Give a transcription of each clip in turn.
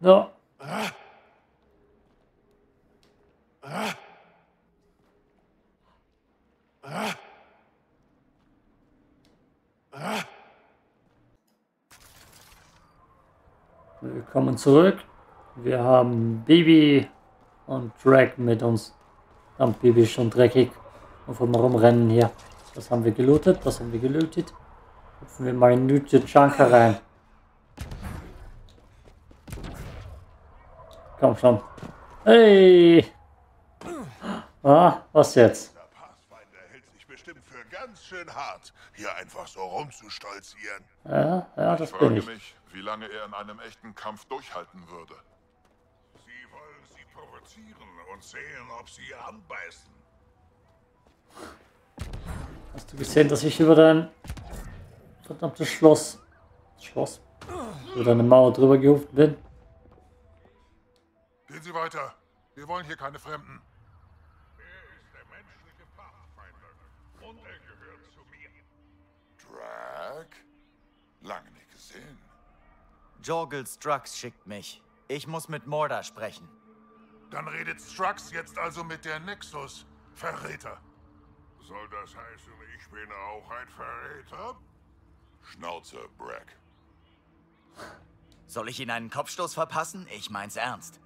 Ja. Willkommen zurück. Wir haben Bibi und Drag mit uns. Dann Bibi ist schon dreckig und vom Rumrennen hier. Das haben wir gelootet, das haben wir gelootet. Hüpfen wir mal in Nütje Junker rein. Komm schon. Hey! Ah, was jetzt? Der Pathfinder hält sich bestimmt für ganz schön hart, hier einfach so rumzustolzieren. Ja, ja, das Ich bin frage ich. mich, wie lange er in einem echten Kampf durchhalten würde. Sie wollen sie provozieren und sehen, ob sie anbeißen. Hast du gesehen, dass ich über dein verdammtes Schloss, Schloss, über deine Mauer drüber gehuft bin? Gehen Sie weiter. Wir wollen hier keine Fremden. Er ist der menschliche Pathfinder und er gehört zu mir. Drag? Lange nicht gesehen. Jorgel Strux schickt mich. Ich muss mit Morda sprechen. Dann redet Strux jetzt also mit der Nexus. Verräter. Soll das heißen, ich bin auch ein Verräter? Schnauze, Bragg. Soll ich Ihnen einen Kopfstoß verpassen? Ich mein's ernst.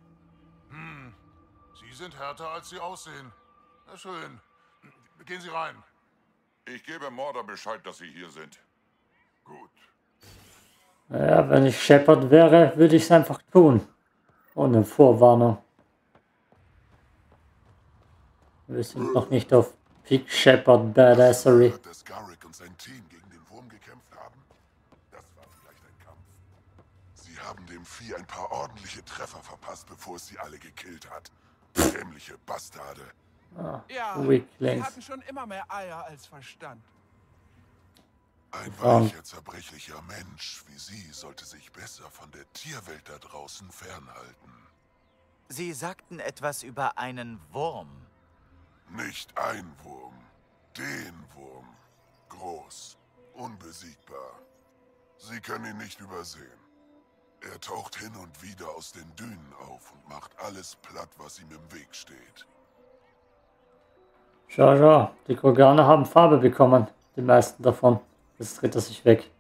Sie sind härter, als Sie aussehen. Na schön. Gehen Sie rein. Ich gebe Morder Bescheid, dass Sie hier sind. Gut. Ja, wenn ich Shepard wäre, würde ich es einfach tun. Ohne Vorwarnung. Wir sind noch nicht auf Peak Shepard Badassery. Dass Garrick und sein Team gegen haben dem Vieh ein paar ordentliche Treffer verpasst, bevor es sie alle gekillt hat. Dämliche Bastarde. Ja, sie Weaklings. hatten schon immer mehr Eier als Verstand. Ein weicher, zerbrechlicher Mensch wie Sie sollte sich besser von der Tierwelt da draußen fernhalten. Sie sagten etwas über einen Wurm. Nicht ein Wurm, den Wurm. Groß, unbesiegbar. Sie können ihn nicht übersehen. Er taucht hin und wieder aus den Dünen auf und macht alles platt, was ihm im Weg steht. Schau, schau. Die Kroganer haben Farbe bekommen. Die meisten davon. Jetzt dreht er sich weg.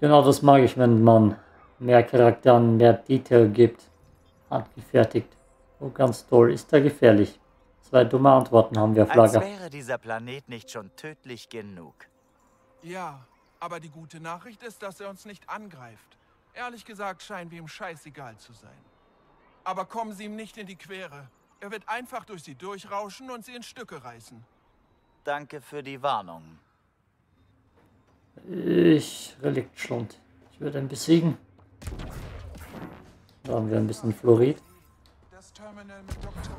Genau das mag ich, wenn man mehr Charakteren, mehr Detail gibt. Handgefertigt. Oh, ganz toll. Ist er gefährlich? Zwei dumme Antworten haben wir auf Als Lager. wäre dieser Planet nicht schon tödlich genug. Ja, aber die gute Nachricht ist, dass er uns nicht angreift. Ehrlich gesagt scheinen wir ihm scheißegal zu sein. Aber kommen Sie ihm nicht in die Quere. Er wird einfach durch sie durchrauschen und sie in Stücke reißen. Danke für die Warnung. Ich Reliktschlund. Ich würde ihn besiegen. Da haben wir ein bisschen Fluorid. Das Terminal mit Dr.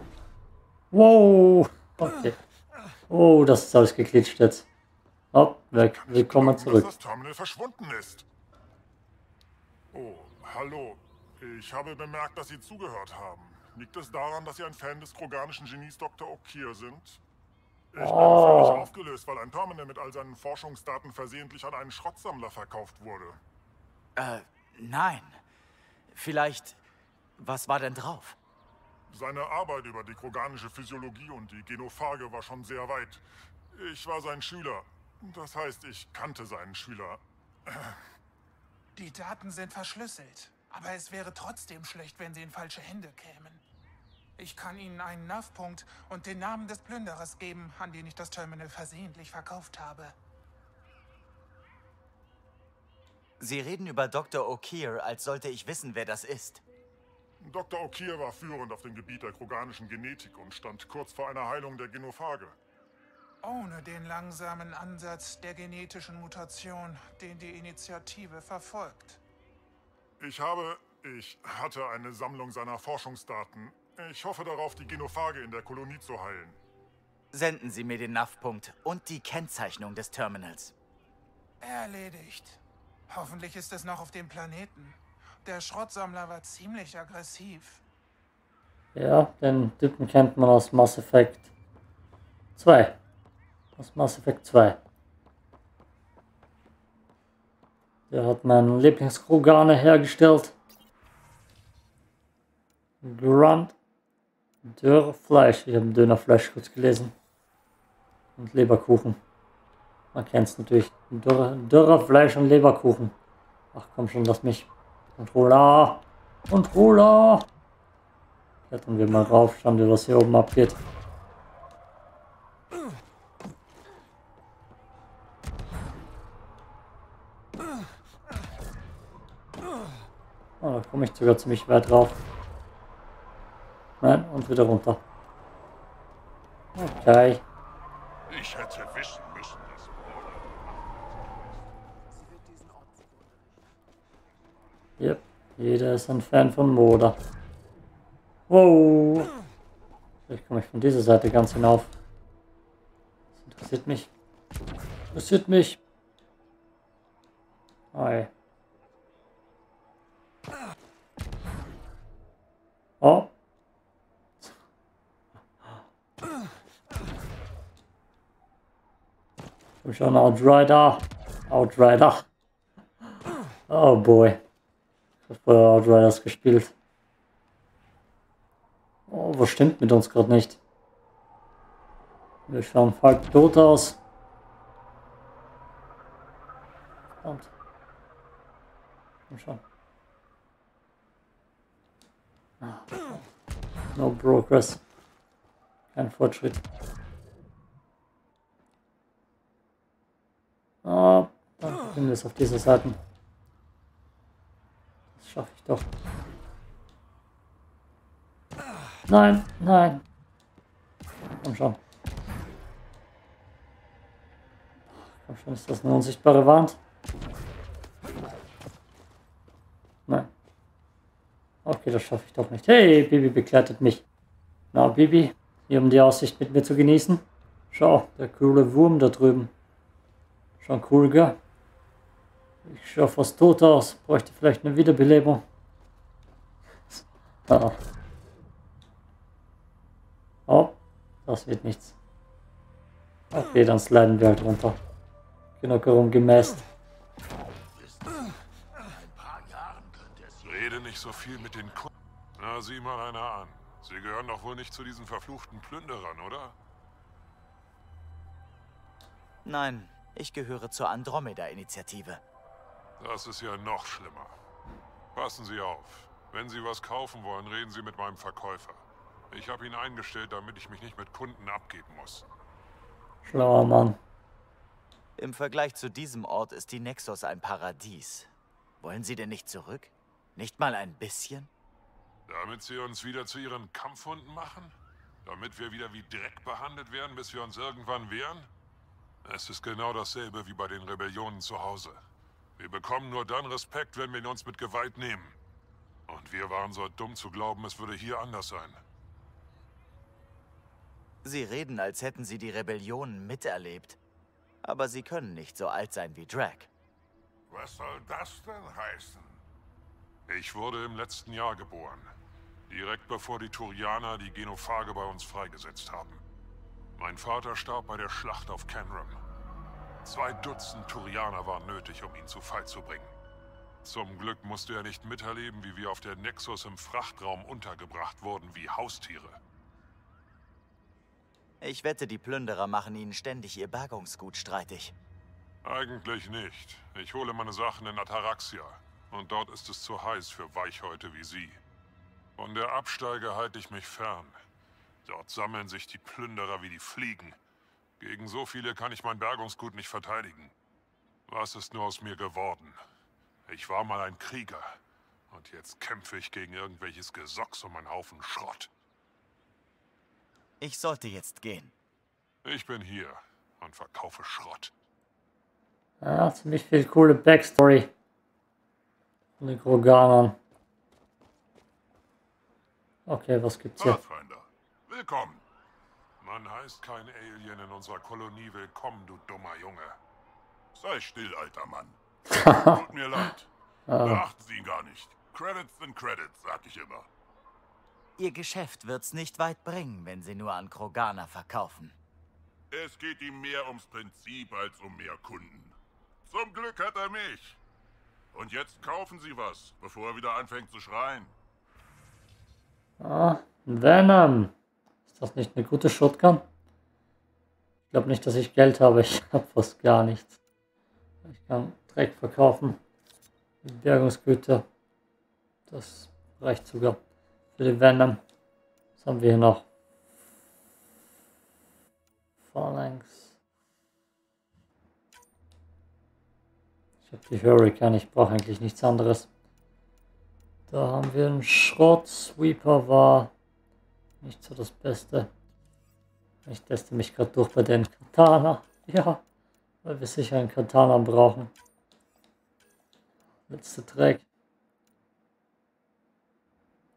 Wow. Okay. Oh, das ist alles geklitscht jetzt. Hopp, weg. Willkommen zurück. Dass das Terminal verschwunden ist. Oh, hallo. Ich habe bemerkt, dass Sie zugehört haben. Liegt es daran, dass Sie ein Fan des kroganischen Genies Dr. Okir sind? Ich bin Oh. völlig aufgelöst, weil ein Terminal mit all seinen Forschungsdaten versehentlich an einen Schrottsammler verkauft wurde. Äh, nein. Vielleicht. Was war denn drauf? Seine Arbeit über die kroganische Physiologie und die Genophage war schon sehr weit. Ich war sein Schüler. Das heißt, ich kannte seinen Schüler. Die Daten sind verschlüsselt, aber es wäre trotzdem schlecht, wenn sie in falsche Hände kämen. Ich kann Ihnen einen NAV-Punkt und den Namen des Plünderers geben, an den ich das Terminal versehentlich verkauft habe. Sie reden über Dr. O'Keir, als sollte ich wissen, wer das ist. Dr. Okir war führend auf dem Gebiet der kroganischen Genetik und stand kurz vor einer Heilung der Genophage. Ohne den langsamen Ansatz der genetischen Mutation, den die Initiative verfolgt. Ich habe, ich hatte eine Sammlung seiner Forschungsdaten. Ich hoffe darauf, die Genophage in der Kolonie zu heilen. Senden Sie mir den NAV-Punkt und die Kennzeichnung des Terminals. Erledigt. Hoffentlich ist es noch auf dem Planeten. Der Schrottsammler war ziemlich aggressiv. Ja, den Typen kennt man aus Mass Effect 2. Aus Mass Effect 2. Der hat meinen Lieblingskroganer hergestellt. Grunt Dörrfleisch. Ich habe Dönerfleisch kurz gelesen. Und Leberkuchen. Man kennt es natürlich. Dürre, Dürrerfleisch und Leberkuchen. Ach komm schon, lass mich. Controller! Controller! Klettern wir mal rauf, schauen wir, was hier oben abgeht. Oh, da komme ich sogar ziemlich weit drauf. Nein, und wieder runter. Okay. Ich hätte wissen müssen, dass Yep, jeder ist ein Fan von Moda. Wow. Vielleicht komme ich von dieser Seite ganz hinauf. Das interessiert mich. Interessiert mich. Hi. Oh. Komm schon, Outrider. Outrider. Oh boy. Ich habe vorher Outriders gespielt. Oh, was stimmt mit uns gerade nicht? Wir schauen halb tot aus. Verdammt. Komm schon. No progress. Kein Fortschritt. Ah, dann befinden wir es auf dieser Seite. Das schaffe ich doch. Nein, nein. Komm schon. Komm schon, ist das eine unsichtbare Wand? Nein. Okay, das schaffe ich doch nicht. Hey, Bibi begleitet mich. Na, Bibi, hier um die Aussicht mit mir zu genießen. Schau, der coole Wurm da drüben. Schon cool, gell? Ich schaue fast tot aus. Bräuchte vielleicht eine Wiederbelebung. Ah. Oh, das wird nichts. Okay, dann sliden wir halt runter. Genug herumgemäßt. So viel mit den Kunden. Na, sieh mal einer an. Sie gehören doch wohl nicht zu diesen verfluchten Plünderern, oder? Nein, ich gehöre zur Andromeda-Initiative. Das ist ja noch schlimmer. Passen Sie auf. Wenn Sie was kaufen wollen, reden Sie mit meinem Verkäufer. Ich habe ihn eingestellt, damit ich mich nicht mit Kunden abgeben muss. Schlauer Mann. Im Vergleich zu diesem Ort ist die Nexus ein Paradies. Wollen Sie denn nicht zurück? Nicht mal ein bisschen? Damit Sie uns wieder zu Ihren Kampfhunden machen? Damit wir wieder wie Dreck behandelt werden, bis wir uns irgendwann wehren? Es ist genau dasselbe wie bei den Rebellionen zu Hause. Wir bekommen nur dann Respekt, wenn wir ihn uns mit Gewalt nehmen. Und wir waren so dumm zu glauben, es würde hier anders sein. Sie reden, als hätten Sie die Rebellion miterlebt. Aber Sie können nicht so alt sein wie Drag. Was soll das denn heißen? Ich wurde im letzten Jahr geboren. Direkt bevor die Turianer die Genophage bei uns freigesetzt haben. Mein Vater starb bei der Schlacht auf Canram. Zwei Dutzend Turianer waren nötig, um ihn zu Fall zu bringen. Zum Glück musste er nicht miterleben, wie wir auf der Nexus im Frachtraum untergebracht wurden wie Haustiere. Ich wette, die Plünderer machen Ihnen ständig Ihr Bergungsgut streitig. Eigentlich nicht. Ich hole meine Sachen in Ataraxia. Und dort ist es zu heiß für Weichhäute wie Sie. Von der Absteige halte ich mich fern. Dort sammeln sich die Plünderer wie die Fliegen. Gegen so viele kann ich mein Bergungsgut nicht verteidigen. Was ist nur aus mir geworden? Ich war mal ein Krieger. Und jetzt kämpfe ich gegen irgendwelches Gesocks um einen Haufen Schrott. Ich sollte jetzt gehen. Ich bin hier und verkaufe Schrott. Ja, ziemlich viel coole Backstory. Von den Kroganern. Okay, was gibt's hier? Pathfinder, willkommen. Man heißt kein Alien in unserer Kolonie willkommen, du dummer Junge. Sei still, alter Mann. Tut mir leid. Beachten Sie ihn gar nicht. Credits sind Credits, sag ich immer. Ihr Geschäft wird's nicht weit bringen, wenn Sie nur an Kroganer verkaufen. Es geht ihm mehr ums Prinzip als um mehr Kunden. Zum Glück hat er mich. Und jetzt kaufen Sie was, bevor er wieder anfängt zu schreien. Ah, Venom. Ist das nicht eine gute Shotgun? Ich glaube nicht, dass ich Geld habe. Ich habe fast gar nichts. Ich kann Dreck verkaufen. Bergungsgüter. Das reicht sogar für den Venom. Was haben wir hier noch? Phalanx. Ich habe die Hurricane, ich brauche eigentlich nichts anderes. Da haben wir einen Schrott. Sweeper war nicht so das Beste. Ich teste mich gerade durch bei den Katana. Ja, weil wir sicher einen Katana brauchen. Letzter.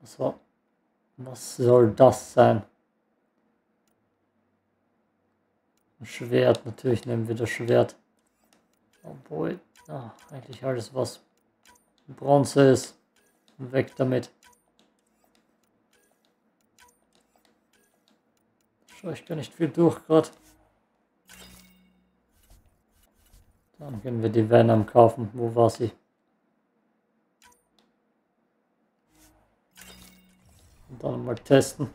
Was, war, was soll das sein? Ein Schwert, natürlich nehmen wir das Schwert. Obwohl, ah, eigentlich alles was Bronze ist. Weg damit. Schau ich gar nicht viel durch gerade. Dann können wir die Venom kaufen. Wo war sie? Und dann mal testen.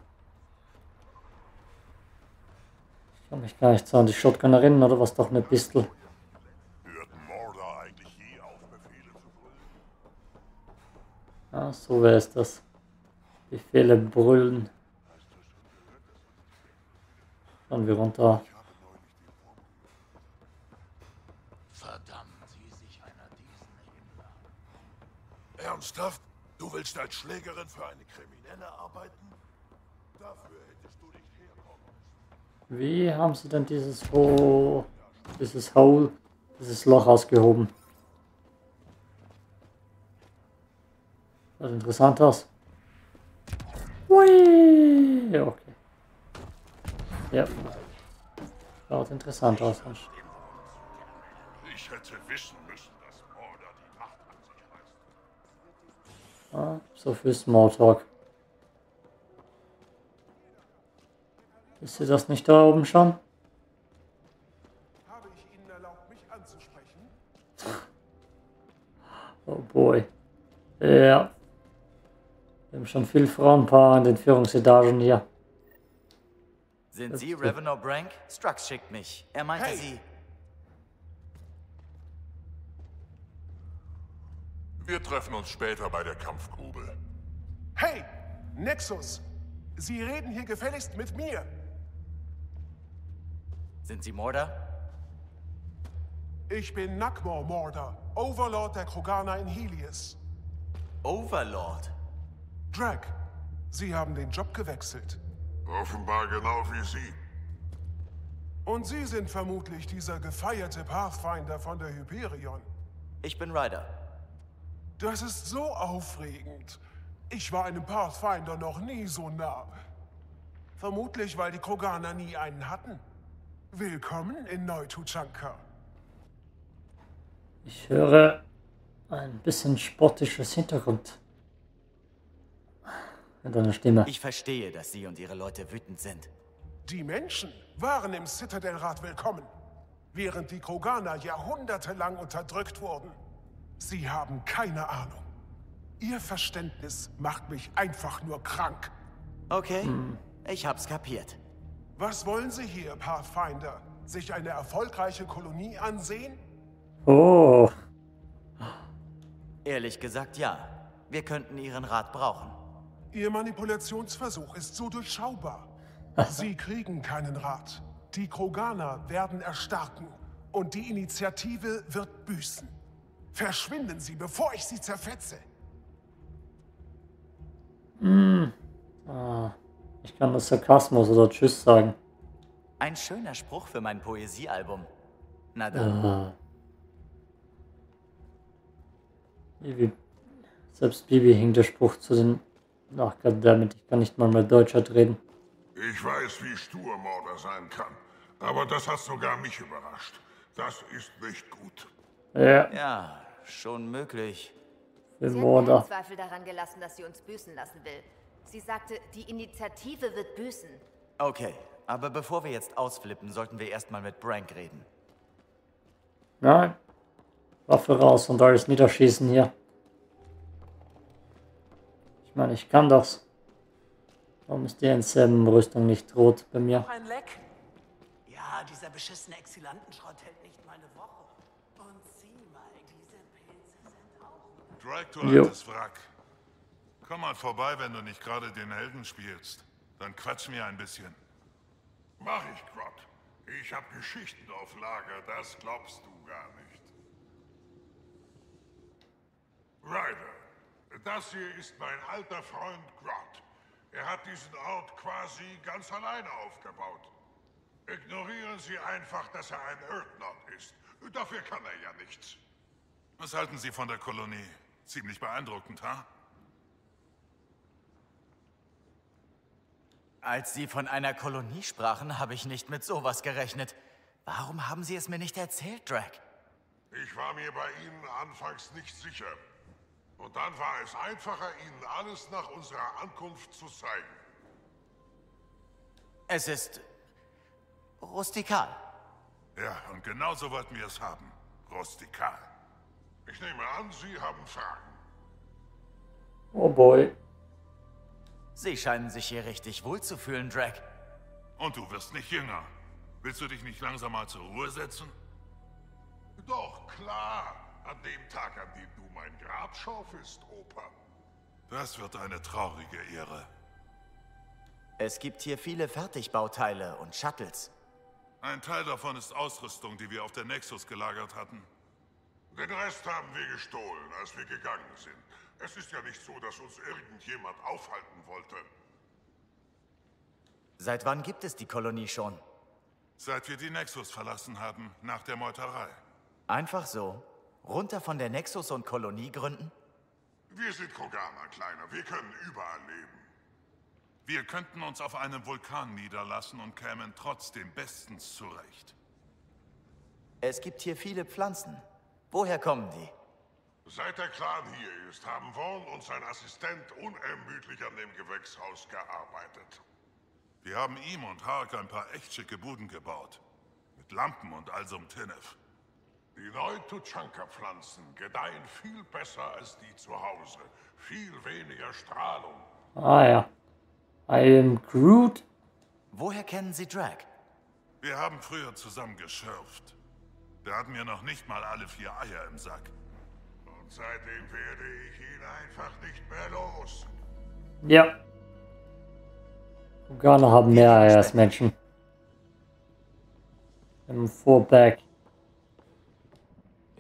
Ich kann mich gar nicht so an die Shotgun erinnern, oder was doch eine Pistol. Ah, so wäre es das. Befehle brüllen. Schauen wir runter. Verdammt sie sich einer diesen Himmler. Ernsthaft? Du willst als Schlägerin für eine Kriminelle arbeiten? Dafür hättest du nicht herkommen müssen. Wie haben sie denn dieses Ho dieses Hole, dieses Loch ausgehoben? Schaut interessant aus. Hui, okay. Ja. Schaut interessant aus. Ich hätte wissen müssen, dass Mordor die Macht an sich reißt. Ah, so viel Smalltalk. Ist ihr das nicht da oben schon? Habe ich Ihnen erlaubt, mich anzusprechen? Oh boy. Ja. Wir haben schon viel Frauenpaar in den Führungsetagen hier. Sind Sie. Revan O'Brank? Strux schickt mich. Er meinte Hey! Sie. Wir treffen uns später bei der Kampfgrube. Hey, Nexus! Sie reden hier gefälligst mit mir. Sind Sie Mordor? Ich bin Nakmor Mordor, Overlord der Kroganer in Helios. Overlord. Drag, Sie haben den Job gewechselt. Offenbar genau wie Sie. Und Sie sind vermutlich dieser gefeierte Pathfinder von der Hyperion. Ich bin Ryder. Das ist so aufregend. Ich war einem Pathfinder noch nie so nah. Vermutlich, weil die Kroganer nie einen hatten. Willkommen in Neu-Tuchanka. Ich höre ein bisschen spottisches Hintergrund. In deiner Stimme. Ich verstehe, dass Sie und Ihre Leute wütend sind. Die Menschen waren im Citadelrat willkommen, während die Kroganer jahrhundertelang unterdrückt wurden. Sie haben keine Ahnung. Ihr Verständnis macht mich einfach nur krank. Okay, ich hab's kapiert. Was wollen Sie hier, Pathfinder? Sich eine erfolgreiche Kolonie ansehen? Oh, Ehrlich gesagt, ja. Wir könnten Ihren Rat brauchen. Ihr Manipulationsversuch ist so durchschaubar. Sie kriegen keinen Rat. Die Kroganer werden erstarken und die Initiative wird büßen. Verschwinden Sie, bevor ich Sie zerfetze. ich kann nur Sarkasmus oder Tschüss sagen. Ein schöner Spruch für mein Poesiealbum. Na dann, Ah. Bibi. Selbst Bibi hing der Spruch zu den. Ach goddammit, ich kann nicht mal mehr Deutsch reden. Ich weiß, wie stur Mordor sein kann. Aber das hat sogar mich überrascht. Das ist nicht gut. Ja, ja, schon möglich. für Sie keinen Zweifel daran gelassen, dass sie uns büßen lassen will. Sie sagte, die Initiative wird büßen. Okay, aber bevor wir jetzt ausflippen, sollten wir erstmal mit Brank reden. Nein. Waffe raus und alles niederschießen hier. Ich meine, ich kann das. Warum ist die NSM-Rüstung nicht rot bei mir? Noch ein Leck? Ja, dieser beschissene Exilantenschrott hält nicht mal eine Woche. Und sieh mal, diese Pilze sind auch... Drake, du Jo. altes Wrack. Komm mal vorbei, wenn du nicht gerade den Helden spielst. Dann quatsch mir ein bisschen. Mach ich, Grot. Ich hab Geschichten auf Lager, das glaubst du gar nicht. Ryder, das hier ist mein alter Freund Grot. Er hat diesen Ort quasi ganz alleine aufgebaut. Ignorieren Sie einfach, dass er ein Earthnot ist. Dafür kann er ja nichts. Was halten Sie von der Kolonie? Ziemlich beeindruckend, ha? Als Sie von einer Kolonie sprachen, habe ich nicht mit sowas gerechnet. Warum haben Sie es mir nicht erzählt, Drake? Ich war mir bei Ihnen anfangs nicht sicher. Und dann war es einfacher, Ihnen alles nach unserer Ankunft zu zeigen. Es ist rustikal. Ja, und genau so wollten wir es haben. Rustikal. Ich nehme an, Sie haben Fragen. Oh boy. Sie scheinen sich hier richtig wohlzufühlen, Drake. Und du wirst nicht jünger. Willst du dich nicht langsam mal zur Ruhe setzen? Doch, klar. An dem Tag, an dem du mein Grab schaufelst, Opa. Das wird eine traurige Ehre. Es gibt hier viele Fertigbauteile und Shuttles. Ein Teil davon ist Ausrüstung, die wir auf der Nexus gelagert hatten. Den Rest haben wir gestohlen, als wir gegangen sind. Es ist ja nicht so, dass uns irgendjemand aufhalten wollte. Seit wann gibt es die Kolonie schon? Seit wir die Nexus verlassen haben, nach der Meuterei. Einfach so? Runter von der Nexus und Kolonie gründen? Wir sind Kroganer, Kleiner. Wir können überall leben. Wir könnten uns auf einem Vulkan niederlassen und kämen trotzdem bestens zurecht. Es gibt hier viele Pflanzen. Woher kommen die? Seit der Clan hier ist, haben Vaughn und sein Assistent unermüdlich an dem Gewächshaus gearbeitet. Wir haben ihm und Hark ein paar echt schicke Buden gebaut. Mit Lampen und all so'm Tinnef. Die neuen Tuchanka-Pflanzen gedeihen viel besser als die zu Hause. Viel weniger Strahlung. Ah ja. I am Groot. Woher kennen Sie Drake? Wir haben früher zusammen geschürft. Da hatten wir noch nicht mal alle vier Eier im Sack. Und seitdem werde ich ihn einfach nicht mehr los. Ja. Organe haben mehr Eier als Menschen. Im Vorback.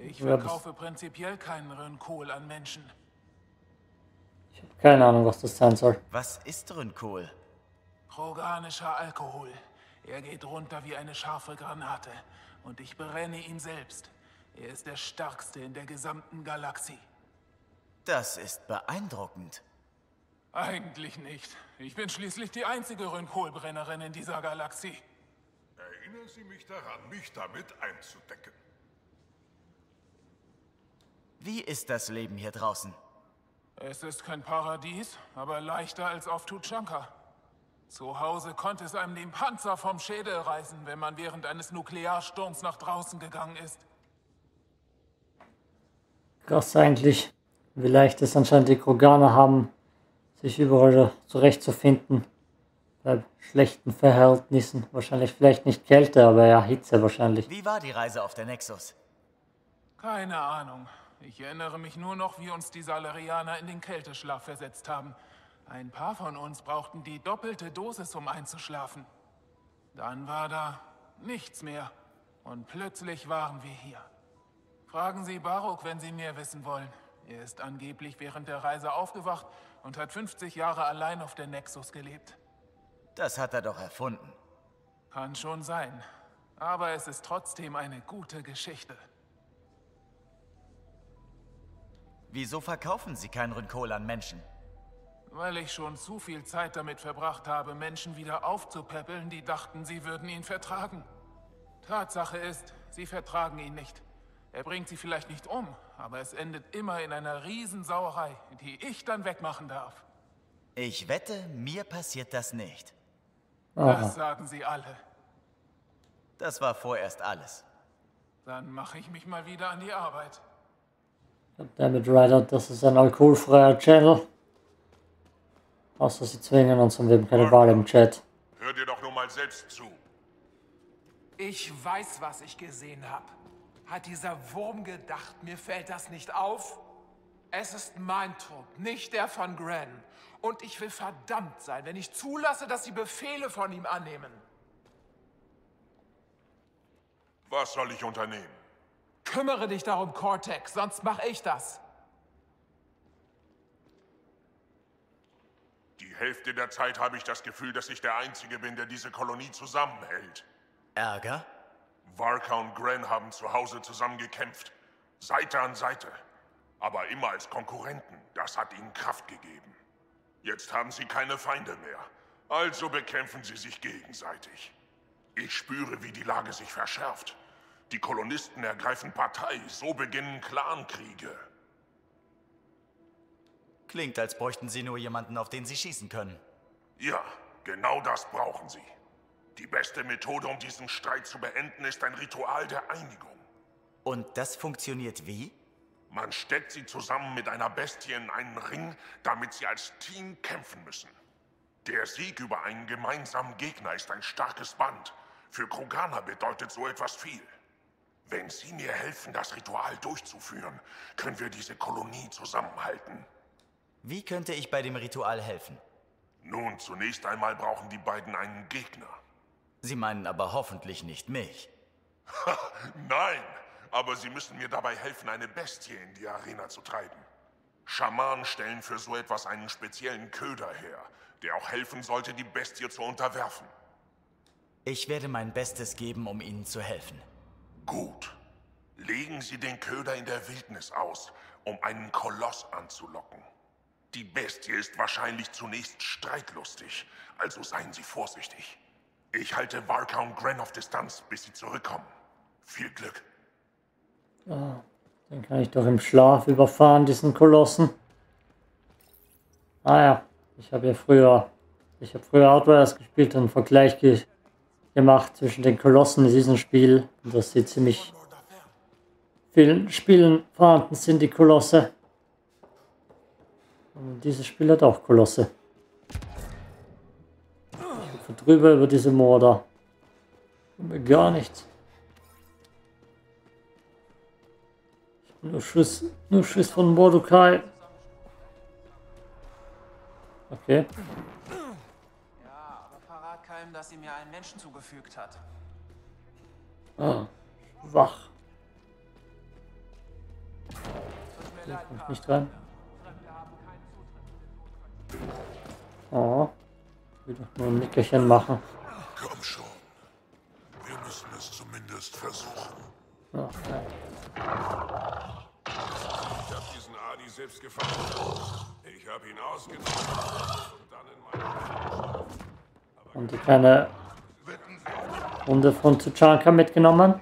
Ich Ja, verkaufe prinzipiell keinen Röhnkohl an Menschen. Ich habe keine Ahnung, was das sein soll. Was ist Rünkohl? Kroganischer Alkohol. Er geht runter wie eine scharfe Granate. Und ich brenne ihn selbst. Er ist der stärkste in der gesamten Galaxie. Das ist beeindruckend. Eigentlich nicht. Ich bin schließlich die einzige Röhnkohlbrennerin in dieser Galaxie. Erinnern Sie mich daran, mich damit einzudecken. Wie ist das Leben hier draußen? Es ist kein Paradies, aber leichter als auf Tuchanka. Zu Hause konnte es einem den Panzer vom Schädel reißen, wenn man während eines Nuklearsturms nach draußen gegangen ist. Krass eigentlich, wie leicht es anscheinend die Kroganer haben, sich überall zurechtzufinden. Bei schlechten Verhältnissen. Wahrscheinlich vielleicht nicht Kälte, aber ja Hitze wahrscheinlich. Wie war die Reise auf der Nexus? Keine Ahnung. Ich erinnere mich nur noch, wie uns die Salarianer in den Kälteschlaf versetzt haben. Ein paar von uns brauchten die doppelte Dosis, um einzuschlafen. Dann war da nichts mehr. Und plötzlich waren wir hier. Fragen Sie Baruch, wenn Sie mehr wissen wollen. Er ist angeblich während der Reise aufgewacht und hat 50 Jahre allein auf der Nexus gelebt. Das hat er doch erfunden. Kann schon sein. Aber es ist trotzdem eine gute Geschichte. Wieso verkaufen Sie kein Rünkohl an Menschen? Weil ich schon zu viel Zeit damit verbracht habe, Menschen wieder aufzupäppeln, die dachten, sie würden ihn vertragen. Tatsache ist, sie vertragen ihn nicht. Er bringt sie vielleicht nicht um, aber es endet immer in einer Riesensauerei, die ich dann wegmachen darf. Ich wette, mir passiert das nicht. Aha. Das sagen sie alle. Das war vorerst alles. Dann mache ich mich mal wieder an die Arbeit. Damit Rider, das ist ein alkoholfreier Channel. Außer sie zwingen uns und wir haben keine Wahl im Chat. Hör dir doch nur mal selbst zu. Ich weiß, was ich gesehen habe. Hat dieser Wurm gedacht, mir fällt das nicht auf? Es ist mein Tod, nicht der von Gren. Und ich will verdammt sein, wenn ich zulasse, dass sie Befehle von ihm annehmen. Was soll ich unternehmen? Kümmere dich darum, Cortex, sonst mache ich das. Die Hälfte der Zeit habe ich das Gefühl, dass ich der Einzige bin, der diese Kolonie zusammenhält. Ärger? Varka und Gren haben zu Hause zusammen gekämpft. Seite an Seite. Aber immer als Konkurrenten. Das hat ihnen Kraft gegeben. Jetzt haben sie keine Feinde mehr. Also bekämpfen sie sich gegenseitig. Ich spüre, wie die Lage sich verschärft. Die Kolonisten ergreifen Partei. So beginnen Clankriege. Klingt, als bräuchten sie nur jemanden, auf den sie schießen können. Ja, genau das brauchen sie. Die beste Methode, um diesen Streit zu beenden, ist ein Ritual der Einigung. Und das funktioniert wie? Man steckt sie zusammen mit einer Bestie in einen Ring, damit sie als Team kämpfen müssen. Der Sieg über einen gemeinsamen Gegner ist ein starkes Band. Für Kroganer bedeutet so etwas viel. Wenn Sie mir helfen, das Ritual durchzuführen, können wir diese Kolonie zusammenhalten. Wie könnte ich bei dem Ritual helfen? Nun, zunächst einmal brauchen die beiden einen Gegner. Sie meinen aber hoffentlich nicht mich. Nein, aber Sie müssen mir dabei helfen, eine Bestie in die Arena zu treiben. Schamanen stellen für so etwas einen speziellen Köder her, der auch helfen sollte, die Bestie zu unterwerfen. Ich werde mein Bestes geben, um Ihnen zu helfen. Gut. Legen Sie den Köder in der Wildnis aus, um einen Koloss anzulocken. Die Bestie ist wahrscheinlich zunächst streitlustig, also seien Sie vorsichtig. Ich halte Varka und Gren auf Distanz, bis sie zurückkommen. Viel Glück. Ah, den kann ich doch im Schlaf überfahren, diesen Kolossen. Ah ja, ich habe ja früher, ich habe früher Outriders gespielt und Vergleich ge gemacht zwischen den Kolossen in diesem Spiel. Und dass sie ziemlich vielen Spielen vorhanden sind, die Kolosse. Und dieses Spiel hat auch Kolosse. Ich drüber über diese Morde. Gar nichts. Nur Schuss, nur Schuss von Mordecai. Okay. Keinem, dass sie mir einen Menschen zugefügt hat. Ah, wach. Leid, nicht rein. Oh. Ich will doch nur ein Nickerchen machen. Komm schon. Wir müssen es zumindest versuchen. Ach, nein. Ich habe diesen Adi selbst gefangen. Ich habe ihn ausgenommen und dann in meine Haben die keine Runde von Tuchanka mitgenommen?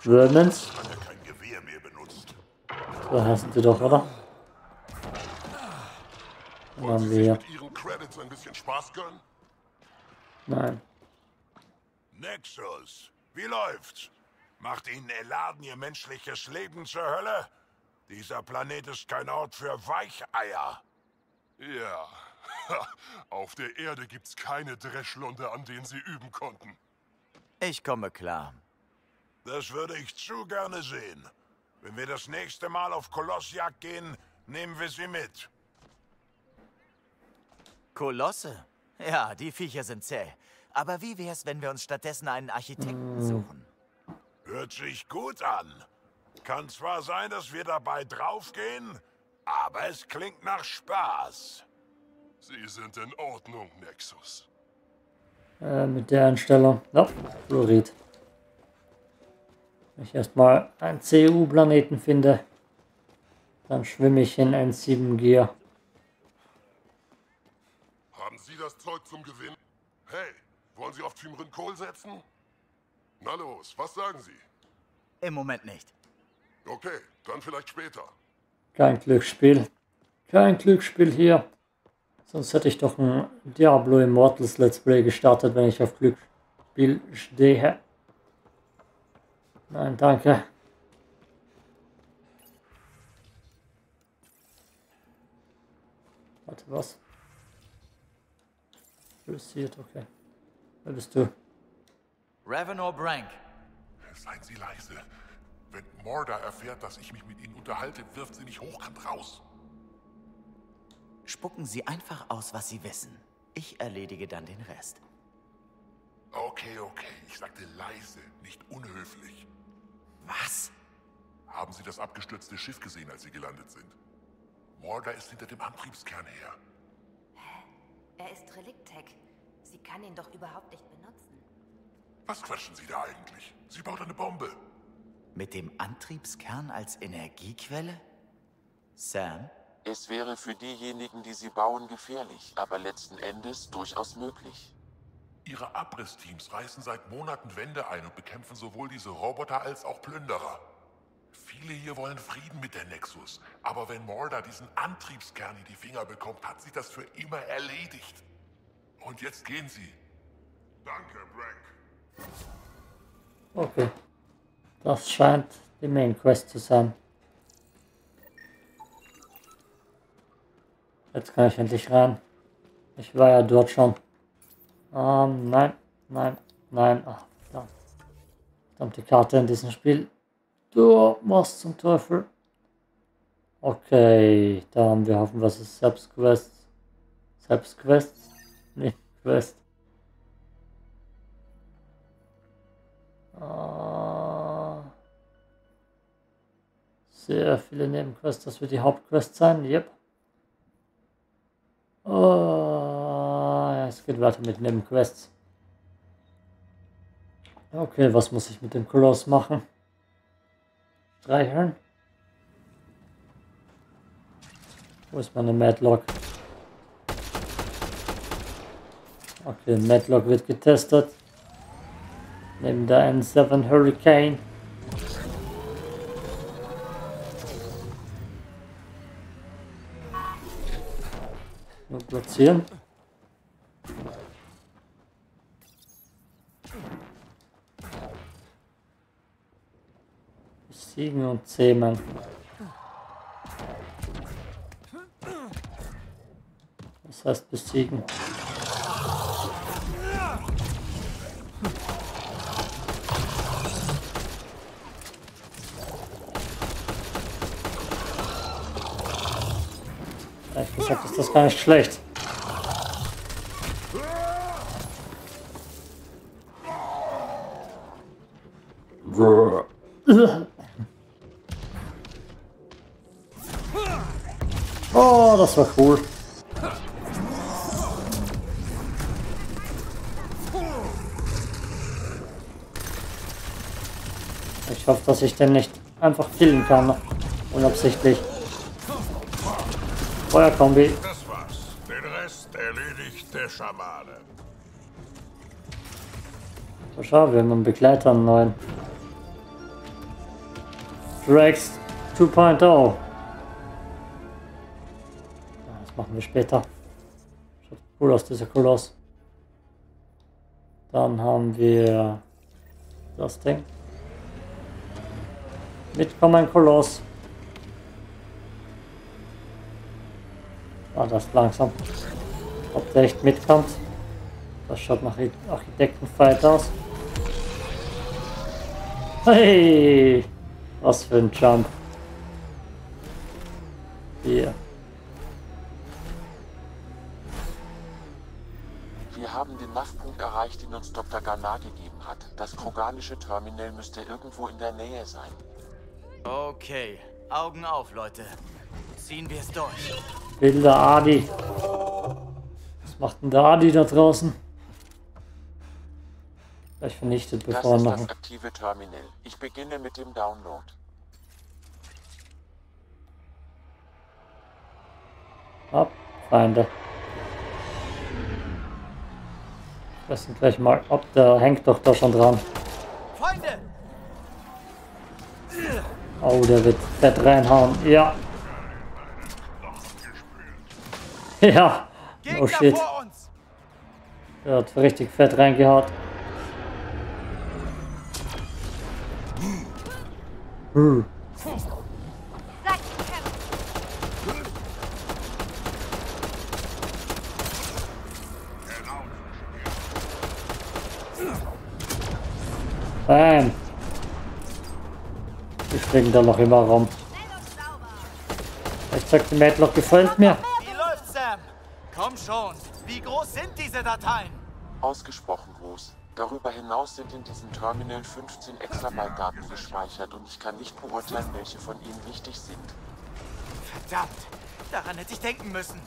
Vermins? Er. So heißen die doch, oder? Wollen haben Sie wir hier? Nein. Nexus, wie läuft's? Macht Ihnen Eladen Ihr menschliches Leben zur Hölle? Dieser Planet ist kein Ort für Weicheier. Ja. Auf der Erde gibt's keine Dreschlunde, an denen Sie üben konnten. Ich komme klar. Das würde ich zu gerne sehen. Wenn wir das nächste Mal auf Kolossjagd gehen, nehmen wir sie mit. Kolosse? Ja, die Viecher sind zäh. Aber wie wär's, wenn wir uns stattdessen einen Architekten suchen? Hört sich gut an. Kann zwar sein, dass wir dabei draufgehen, aber es klingt nach Spaß. Sie sind in Ordnung, Nexus. Äh, mit der Einstellung. Ja, Fluorid. Wenn ich erstmal einen CU-Planeten finde, dann schwimme ich in N7 Gear. Haben Sie das Zeug zum Gewinn? Hey, wollen Sie auf Team Kohl setzen? Na los, was sagen Sie? Im Moment nicht. Okay, dann vielleicht später. Kein Glücksspiel. Kein Glücksspiel hier. Sonst hätte ich doch ein Diablo Immortals Let's Play gestartet, wenn ich auf Glücksspiel stehe. Nein, danke. Warte, was? Analysiert, okay. Wer bist du? Ravenor Brank. Seien Sie leise. Wenn Morda erfährt, dass ich mich mit Ihnen unterhalte, wirft sie mich hochkant raus. Spucken Sie einfach aus, was Sie wissen. Ich erledige dann den Rest. Okay, okay. Ich sagte leise, nicht unhöflich. Was? Haben Sie das abgestürzte Schiff gesehen, als Sie gelandet sind? Morda ist hinter dem Antriebskern her. Er ist Reliktech. Sie kann ihn doch überhaupt nicht benutzen. Was quatschen Sie da eigentlich? Sie baut eine Bombe. Mit dem Antriebskern als Energiequelle? Sam? Es wäre für diejenigen, die sie bauen, gefährlich, aber letzten Endes durchaus möglich. Ihre Abrissteams reißen seit Monaten Wände ein und bekämpfen sowohl diese Roboter als auch Plünderer. Viele hier wollen Frieden mit der Nexus, aber wenn Morda diesen Antriebskern in die Finger bekommt, hat sie das für immer erledigt. Und jetzt gehen Sie. Danke, Brank. Okay. Das scheint die Main Quest zu sein. Jetzt kann ich endlich rein. Ich war ja dort schon. Ähm, nein, nein, nein. Ach, verdammt. Verdammte Karte in diesem Spiel. Du machst zum Teufel. Okay, da haben wir hoffen, was ist Selbstquest. Selbstquest? Nee, Quest. Ah. Sehr viele Nebenquests, das wird die Hauptquest sein, yep. Oh, es geht weiter mit Nebenquests. Okay, was muss ich mit dem Koloss machen? Streicheln? Wo ist meine Madlock? Okay, Madlock wird getestet. Neben der N7 Hurricane. Platzieren. Besiegen und zähmen. Was heißt besiegen? Gesagt ist das gar nicht schlecht. Oh, das war cool. Ich hoffe, dass ich den nicht einfach killen kann. Unabsichtlich. Feuerkombi. Das war's. Den Rest erledigt der Schamane. So, schau, wir haben einen Begleiter, einen neuen. Drax 2.0. Ja, Das machen wir später. Schaut cool aus, dieser Koloss. Dann haben wir das Ding. Mitkommen, Koloss. Ah, das ist langsam. Ob der echt mitkommt. Das schaut nach Architektenfight aus. Hey! Was für ein Jump. Hier. Wir haben den NAV-Punkt erreicht, den uns Dr. Garnar gegeben hat. Das kroganische Terminal müsste irgendwo in der Nähe sein. Okay, Augen auf, Leute. Ziehen wir es durch. Wilder Adi. Was macht denn der Adi da draußen? Gleich vernichtet, Das bevor er ist noch... das aktive Terminal. Ich beginne mit dem Download. Ab, Feinde. Wir sind gleich mal ab, der hängt doch da schon dran. Freunde! Oh, der wird fett reinhauen. Ja. ja. Oh shit. Der hat richtig fett reingehaut. Hm. Bam. Ich springe da noch immer rum. Ich sag, die Mädloch gefällt mir groß sind diese Dateien? Ausgesprochen groß. Darüber hinaus sind in diesem Terminal 15 Exabyte Daten gespeichert und ich kann nicht beurteilen, welche von ihnen wichtig sind. Verdammt. Daran hätte ich denken müssen.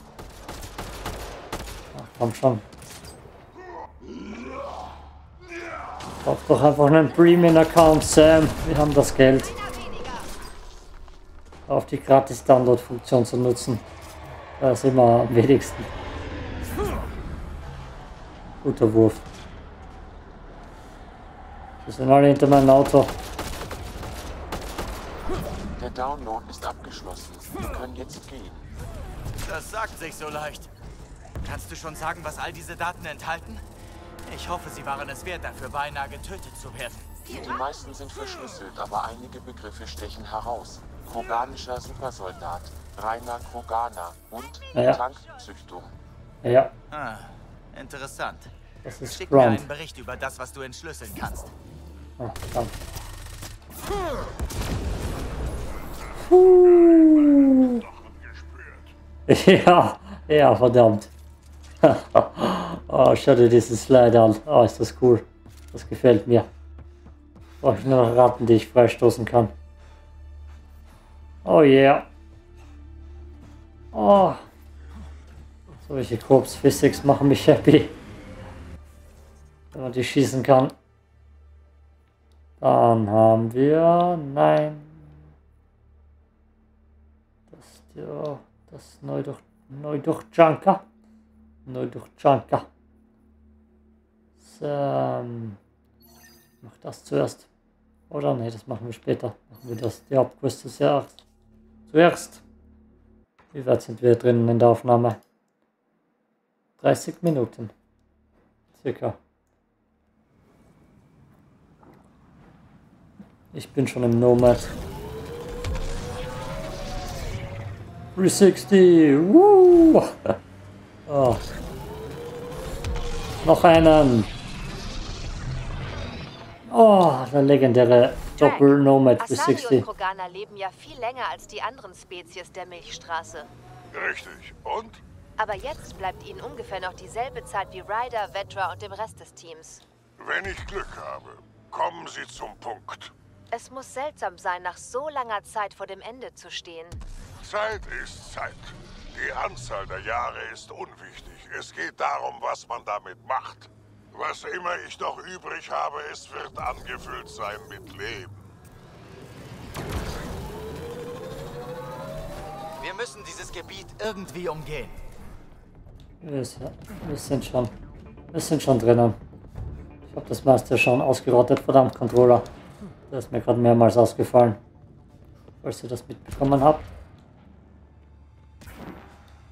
Ach, komm schon. Kauf doch einfach einen Premium-Account, Sam. Wir haben das Geld. Auf die gratis Download-Funktion zu nutzen. Da ist immer am wenigsten. Guter Wurf. Wir sind alle hinter meinem Auto. Der Download ist abgeschlossen. Wir können jetzt gehen. Das sagt sich so leicht. Kannst du schon sagen, was all diese Daten enthalten? Ich hoffe, sie waren es wert, dafür beinahe getötet zu werden. Die meisten sind verschlüsselt, aber einige Begriffe stechen heraus. Kroganischer Supersoldat, reiner Kroganer und Ja. Tankzüchtung. Ja, Ah, interessant. das ist Schick mir Grunt. einen Bericht über das, was du entschlüsseln kannst. Ah, verdammt. Puh. Ja, ja, verdammt. oh, schau dir dieses Slide an. Oh, ist das cool. Das gefällt mir. Brauche ich nur noch Ratten, die ich freistoßen kann. Oh yeah. Oh. Solche Corpse Physics machen mich happy. Wenn man die schießen kann. Dann haben wir. Nein. Das, ja, das neu durch, neu durch Junker. Neu durch Junker. So, ähm, mach das zuerst. Oder nee, das machen wir später. Machen wir das, die Hauptquest zuerst. Zuerst. Wie weit sind wir drinnen in der Aufnahme? 30 Minuten. Circa. Ich bin schon im Nomad. 360. Woo! Oh. Noch einen. Oh, der legendäre Doppel-Nomad Asari und 360. Kroganer leben ja viel länger als die anderen Spezies der Milchstraße. Richtig. Und? Aber jetzt bleibt ihnen ungefähr noch dieselbe Zeit wie Ryder, Vetra und dem Rest des Teams. Wenn ich Glück habe, kommen Sie zum Punkt. Es muss seltsam sein, nach so langer Zeit vor dem Ende zu stehen. Zeit ist Zeit. Die Anzahl der Jahre ist unwichtig. Es geht darum, was man damit macht. Was immer ich noch übrig habe, es wird angefüllt sein mit Leben. Wir müssen dieses Gebiet irgendwie umgehen. Wir sind, schon. Wir sind schon drinnen. Ich habe das meiste schon ausgerottet, verdammt Controller. Das ist mir gerade mehrmals ausgefallen. Falls ihr das mitbekommen habt.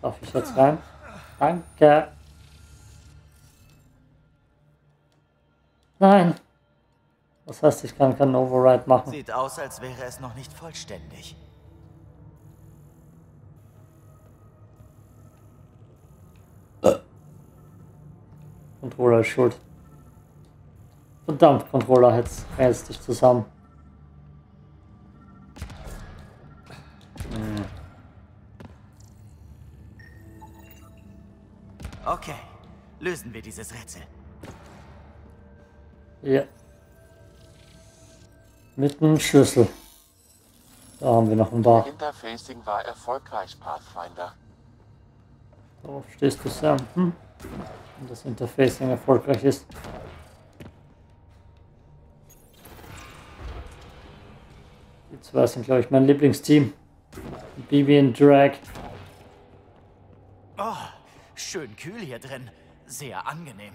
Darf ich jetzt rein? Danke. Nein. Das heißt, ich kann keinen Override machen. Sieht aus, als wäre es noch nicht vollständig. Controller ist schuld. Verdammt, Controller, jetzt reißt dich zusammen. Hm. Okay, lösen wir dieses Rätsel. Ja. Mit einem Schlüssel. Da haben wir noch ein paar. Interfacing war erfolgreich, Pathfinder. Darauf stehst du, Sam. Hm? Wenn das Interfacing erfolgreich ist. Die zwei sind, glaube ich, mein Lieblingsteam. Bibi und Drag. Oh, schön kühl hier drin. Sehr angenehm.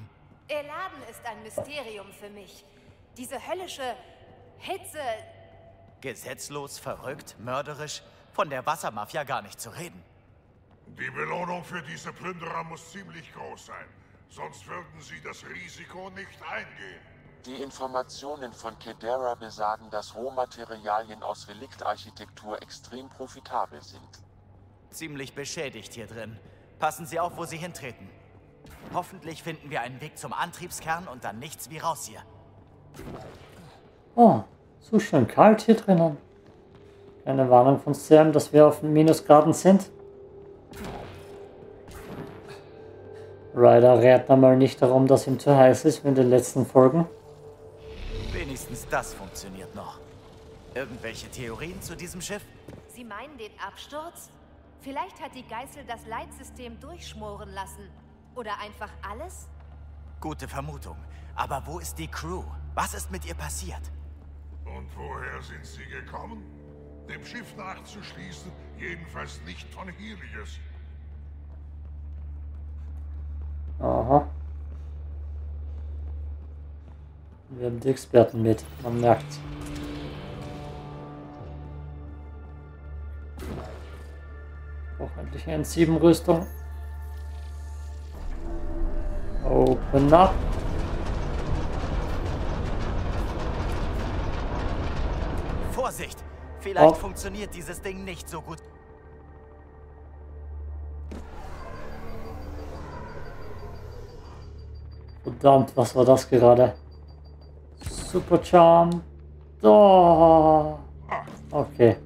Eladen ist ein Mysterium für mich. Diese höllische Hitze. Gesetzlos, verrückt, mörderisch, von der Wassermafia gar nicht zu reden. Die Belohnung für diese Plünderer muss ziemlich groß sein. Sonst würden sie das Risiko nicht eingehen. Die Informationen von Kedera besagen, dass Rohmaterialien aus Reliktarchitektur extrem profitabel sind. Ziemlich beschädigt hier drin. Passen Sie auf, wo Sie hintreten. Hoffentlich finden wir einen Weg zum Antriebskern und dann nichts wie raus hier. Oh, so schön kalt hier drinnen. Eine Warnung von Sam, dass wir auf Minusgraden sind. Ryder rät einmal nicht darum, dass ihm zu heiß ist wie in den letzten Folgen. Wenigstens das funktioniert noch. Irgendwelche Theorien zu diesem Schiff? Sie meinen den Absturz? Vielleicht hat die Geißel das Leitsystem durchschmoren lassen. Oder einfach alles? Gute Vermutung. Aber wo ist die Crew? Was ist mit ihr passiert? Und woher sind sie gekommen? Dem Schiff nachzuschließen, jedenfalls nicht von Helios. Wir haben die Experten mit, man merkt. Auch endlich eine 7 Rüstung. Open up. Vorsicht! Vielleicht Oh. funktioniert dieses Ding nicht so gut. Verdammt, was war das gerade? Super Charm. Oh. Okay.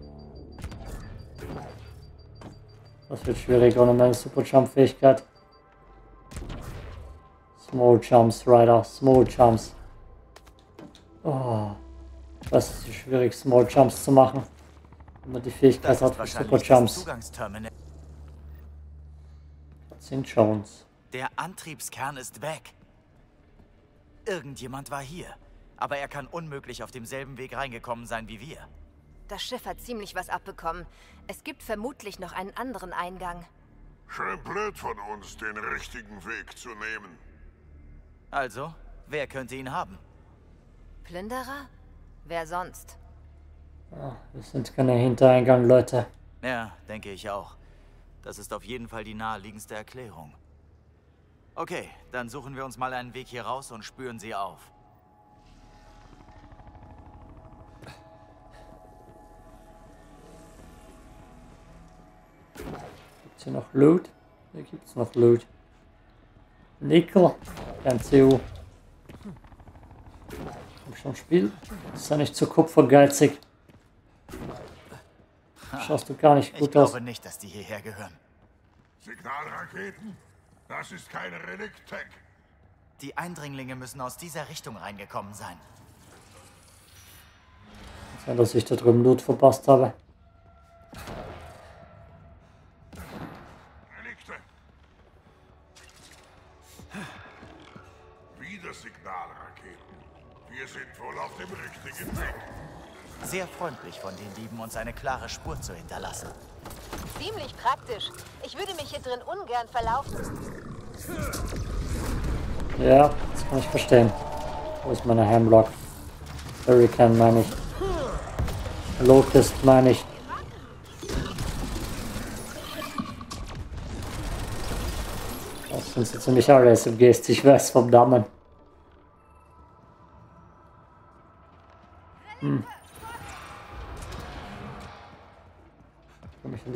Das wird schwierig ohne meine Super Jump Fähigkeit. Small Jumps, Rider. Small Jumps. Oh. Das ist so schwierig, Small Jumps zu machen. Wenn man die Fähigkeit hat für Super Jumps. Sind Jones. Der Antriebskern ist weg. Irgendjemand war hier. Aber er kann unmöglich auf demselben Weg reingekommen sein wie wir. Das Schiff hat ziemlich was abbekommen. Es gibt vermutlich noch einen anderen Eingang. Schön blöd von uns, den richtigen Weg zu nehmen. Also, wer könnte ihn haben? Plünderer? Wer sonst? Ah, wir sind keine Hintereingang, Leute. Ja, denke ich auch. Das ist auf jeden Fall die naheliegendste Erklärung. Okay, dann suchen wir uns mal einen Weg hier raus und spüren sie auf. Hier noch Loot? Hier gibt's noch Loot. Nickel. Kein CO. Komm schon, Spiel. Ist ja nicht zu kupfergeizig. Schaust du gar nicht Ich gut aus. glaube nicht, dass die hierher gehören. Signalraketen? Das ist kein Relikt-Tech. Die Eindringlinge müssen aus dieser Richtung reingekommen sein. Sein, dass ich da drüben Loot verpasst habe. Sehr freundlich von den Lieben, uns eine klare Spur zu hinterlassen. Ziemlich praktisch. Ich würde mich hier drin ungern verlaufen. Ja, das kann ich verstehen. Wo ist meine Hemlock? Hurricane meine ich. Locust meine ich. Das sind so ziemlich alle SMGs, die ich weiß vom Namen.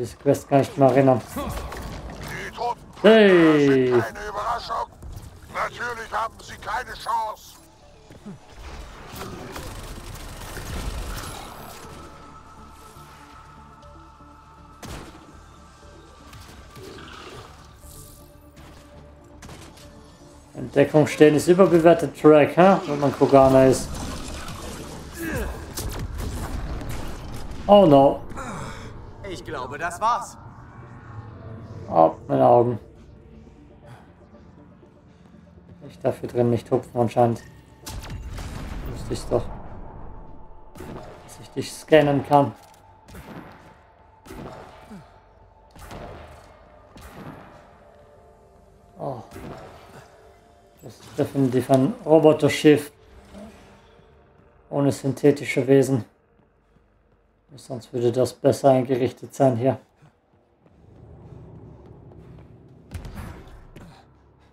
Diese Quest gar nicht mehr erinnern. Hey! keine Überraschung. Natürlich haben sie keine Chance. Entdeckung stehen ist überbewertet Track, hä? wenn man Kroganer ist. Oh no. Ich glaube, das war's. Oh, meine Augen. Ich darf hier drin nicht hupfen anscheinend. Wusste ich doch. Dass ich dich scannen kann. Oh. Das ist definitiv ein Roboterschiff. Ohne synthetische Wesen. Sonst würde das besser eingerichtet sein hier.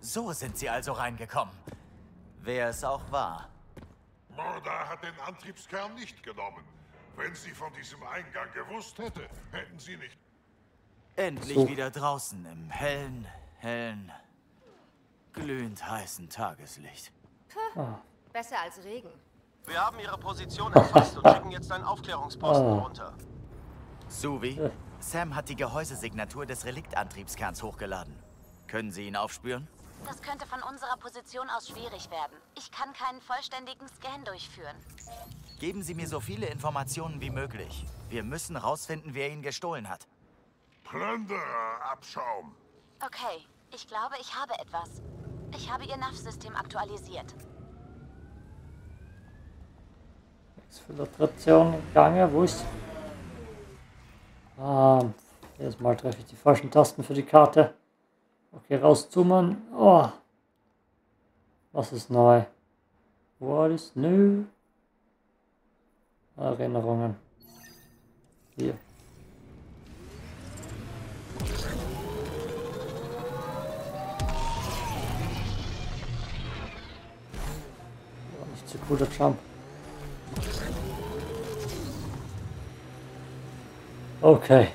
So sind sie also reingekommen. Wer es auch war. Morda hat den Antriebskern nicht genommen. Wenn sie von diesem Eingang gewusst hätte, hätten sie nicht. Endlich So. wieder draußen im hellen, hellen, glühend heißen Tageslicht. Besser als Regen. Wir haben Ihre Position erfasst und schicken jetzt einen Aufklärungsposten Ah. runter. Suvi. Sam hat die Gehäusesignatur des Reliktantriebskerns hochgeladen. Können Sie ihn aufspüren? Das könnte von unserer Position aus schwierig werden. Ich kann keinen vollständigen Scan durchführen. Geben Sie mir so viele Informationen wie möglich. Wir müssen rausfinden, wer ihn gestohlen hat. Plünderer, Abschaum. Okay, ich glaube, ich habe etwas. Ich habe Ihr NAV-System aktualisiert. Exfiltration im Gange, wo ist? Ah, jedes Mal treffe ich die falschen Tasten für die Karte. Okay, rauszoomen. Oh. Was ist neu? What is new? Erinnerungen. Hier. War nicht so cooler Jump. Okay.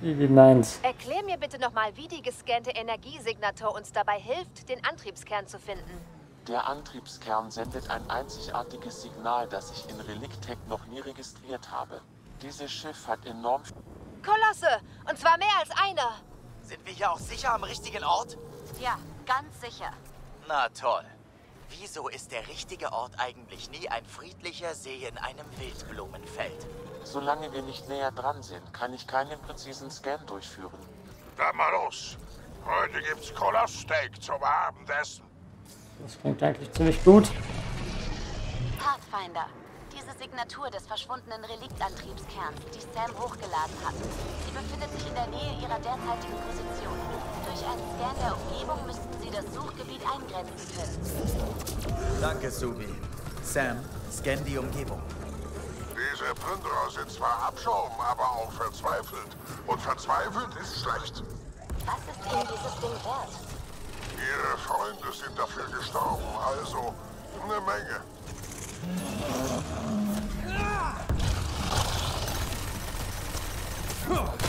Wie meint's? Erklär mir bitte nochmal, wie die gescannte Energiesignatur uns dabei hilft, den Antriebskern zu finden. Der Antriebskern sendet ein einzigartiges Signal, das ich in Reliktech noch nie registriert habe. Dieses Schiff hat enorm Kolosse! Und zwar mehr als einer! Sind wir hier auch sicher am richtigen Ort? Ja, ganz sicher. Na toll. Wieso ist der richtige Ort eigentlich nie ein friedlicher See in einem Wildblumenfeld? Solange wir nicht näher dran sind, kann ich keinen präzisen Scan durchführen. Dann mal los. Heute gibt's Kolosssteak zum Abendessen. Das klingt eigentlich ziemlich gut. Pathfinder. Diese Signatur des verschwundenen Reliktantriebskerns, die Sam hochgeladen hat. Sie befindet sich in der Nähe ihrer derzeitigen Position. Durch einen Scan der Umgebung müssten sie das Suchgebiet eingrenzen können. Danke, Subi. Sam, scan die Umgebung. Diese Plünderer sind zwar Abschaum, aber auch verzweifelt. Und verzweifelt ist schlecht. Was ist ihnen dieses Ding wert? Ihre Freunde sind dafür gestorben, also eine Menge. Sam,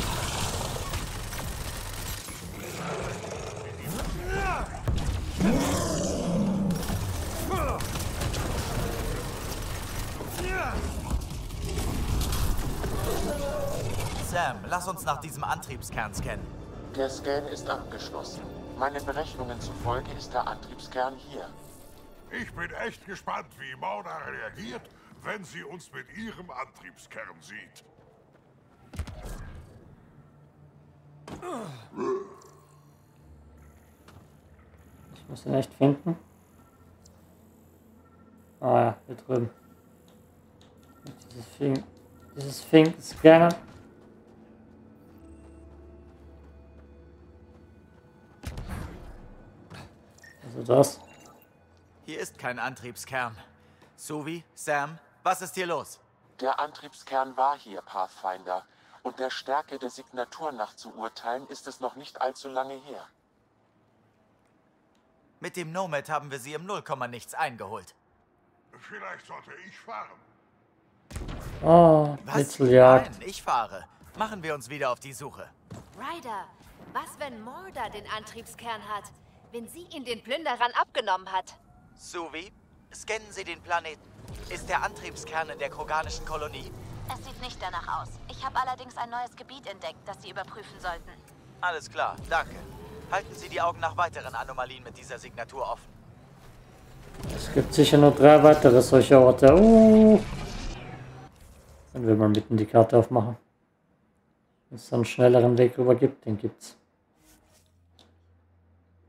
lass uns nach diesem Antriebskern scannen. Der Scan ist abgeschlossen. Meinen Berechnungen zufolge ist der Antriebskern hier. Ich bin echt gespannt, wie Mauna reagiert, wenn sie uns mit ihrem Antriebskern sieht. Ich muss ihn echt finden. Ah ja, hier drüben. Dieses Fing, dieses Fing Also das. Hier ist kein Antriebskern. Suvi, Sam, was ist hier los? Der Antriebskern war hier, Pathfinder. Und der Stärke der Signatur nach zu urteilen, ist es noch nicht allzu lange her. Mit dem Nomad haben wir sie im Nullkomma nichts eingeholt. Vielleicht sollte ich fahren. Oh, Was? Schnitzeljagd. Nein, ich fahre. Machen wir uns wieder auf die Suche. Ryder, was, wenn Morda den Antriebskern hat? Wenn sie ihn den Plünderern abgenommen hat? Suvi, scannen Sie den Planeten. Ist der Antriebskern in der kroganischen Kolonie? Es sieht nicht danach aus. Ich habe allerdings ein neues Gebiet entdeckt, das Sie überprüfen sollten. Alles klar, danke. Halten Sie die Augen nach weiteren Anomalien mit dieser Signatur offen. Es gibt sicher noch drei weitere solche Orte. Uh. Wenn wir mal mitten die Karte aufmachen. Wenn es einen schnelleren Weg rüber gibt, den gibt's.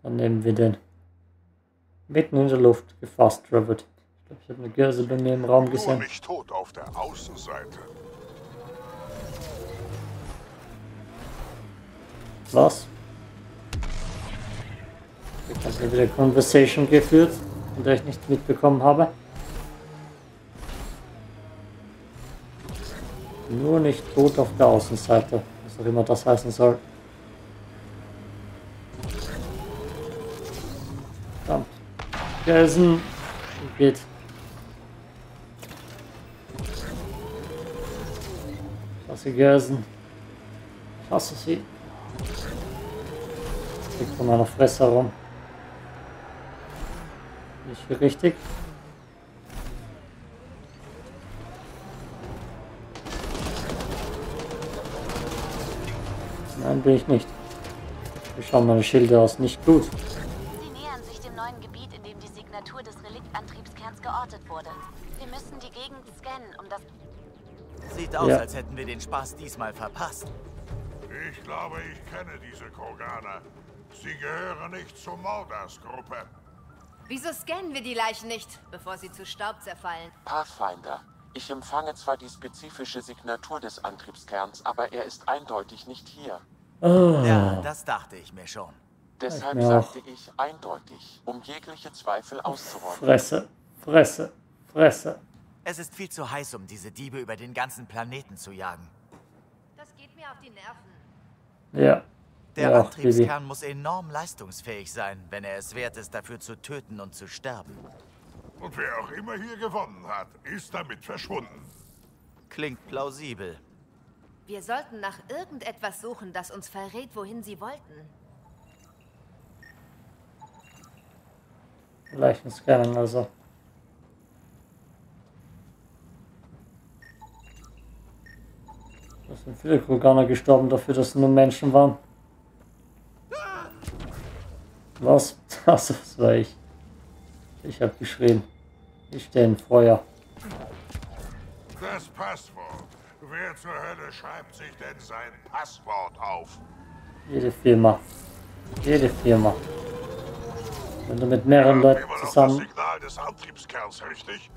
Dann nehmen wir den. Mitten in der Luft, gefasst travelt. Ich glaube, ich habe eine Gürse bei mir im Raum gesehen. nicht tot auf der Außenseite. Was? Ich habe hier wieder Conversation geführt, von der ich nichts mitbekommen habe. Nur nicht tot auf der Außenseite, was auch immer das heißen soll. Gelsen. Geht. Ich hasse Gelsen. Ich hasse sie. Liegt von meiner Fresse rum. Nicht hier richtig. Nein, bin ich nicht. Wie schauen meine Schilde aus? Nicht gut. Gebiet, in dem die Signatur des Reliktantriebskerns geortet wurde. Wir müssen die Gegend scannen, um das... Sieht aus, Ja. als hätten wir den Spaß diesmal verpasst. Ich glaube, ich kenne diese Kroganer. Sie gehören nicht zur Mordas-Gruppe. Wieso scannen wir die Leichen nicht, bevor sie zu Staub zerfallen? Pathfinder. Ich empfange zwar die spezifische Signatur des Antriebskerns, aber er ist eindeutig nicht hier. Ah, Ja, das dachte ich mir schon. Deshalb sagte ich eindeutig, um jegliche Zweifel auszuräumen. Fresse, Fresse, Fresse. Es ist viel zu heiß, um diese Diebe über den ganzen Planeten zu jagen. Das geht mir auf die Nerven. Ja. Der ja, Antriebskern muss enorm leistungsfähig sein, wenn er es wert ist, dafür zu töten und zu sterben. Und wer auch immer hier gewonnen hat, ist damit verschwunden. Klingt plausibel. Wir sollten nach irgendetwas suchen, das uns verrät, wohin sie wollten. Leichen scannen also. Da sind viele Kroganer gestorben dafür, dass nur Menschen waren. Was? Das war ich. Ich habe geschrien. Ich stehe im Feuer. Das Passwort. Wer zur Hölle schreibt sich denn sein Passwort auf? Jede Firma. Jede Firma. Wenn du mit mehreren Leuten Immer noch das zusammen... Signal des Antriebskerns, richtig?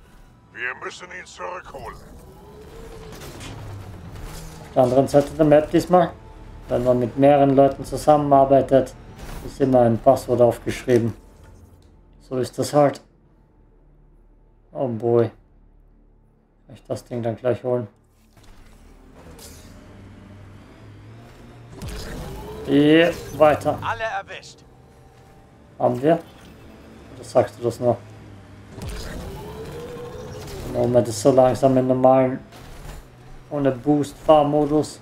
Wir müssen ihn zurückholen. Auf der anderen Seite der Map diesmal. Wenn man mit mehreren Leuten zusammenarbeitet, ist immer ein Passwort aufgeschrieben. So ist das halt. Oh boy. Kann ich das Ding dann gleich holen? Ja, weiter. Alle erwischt. Haben wir? Oder sagst du das noch? Der Moment ist so langsam im normalen ohne Boost-Fahrmodus.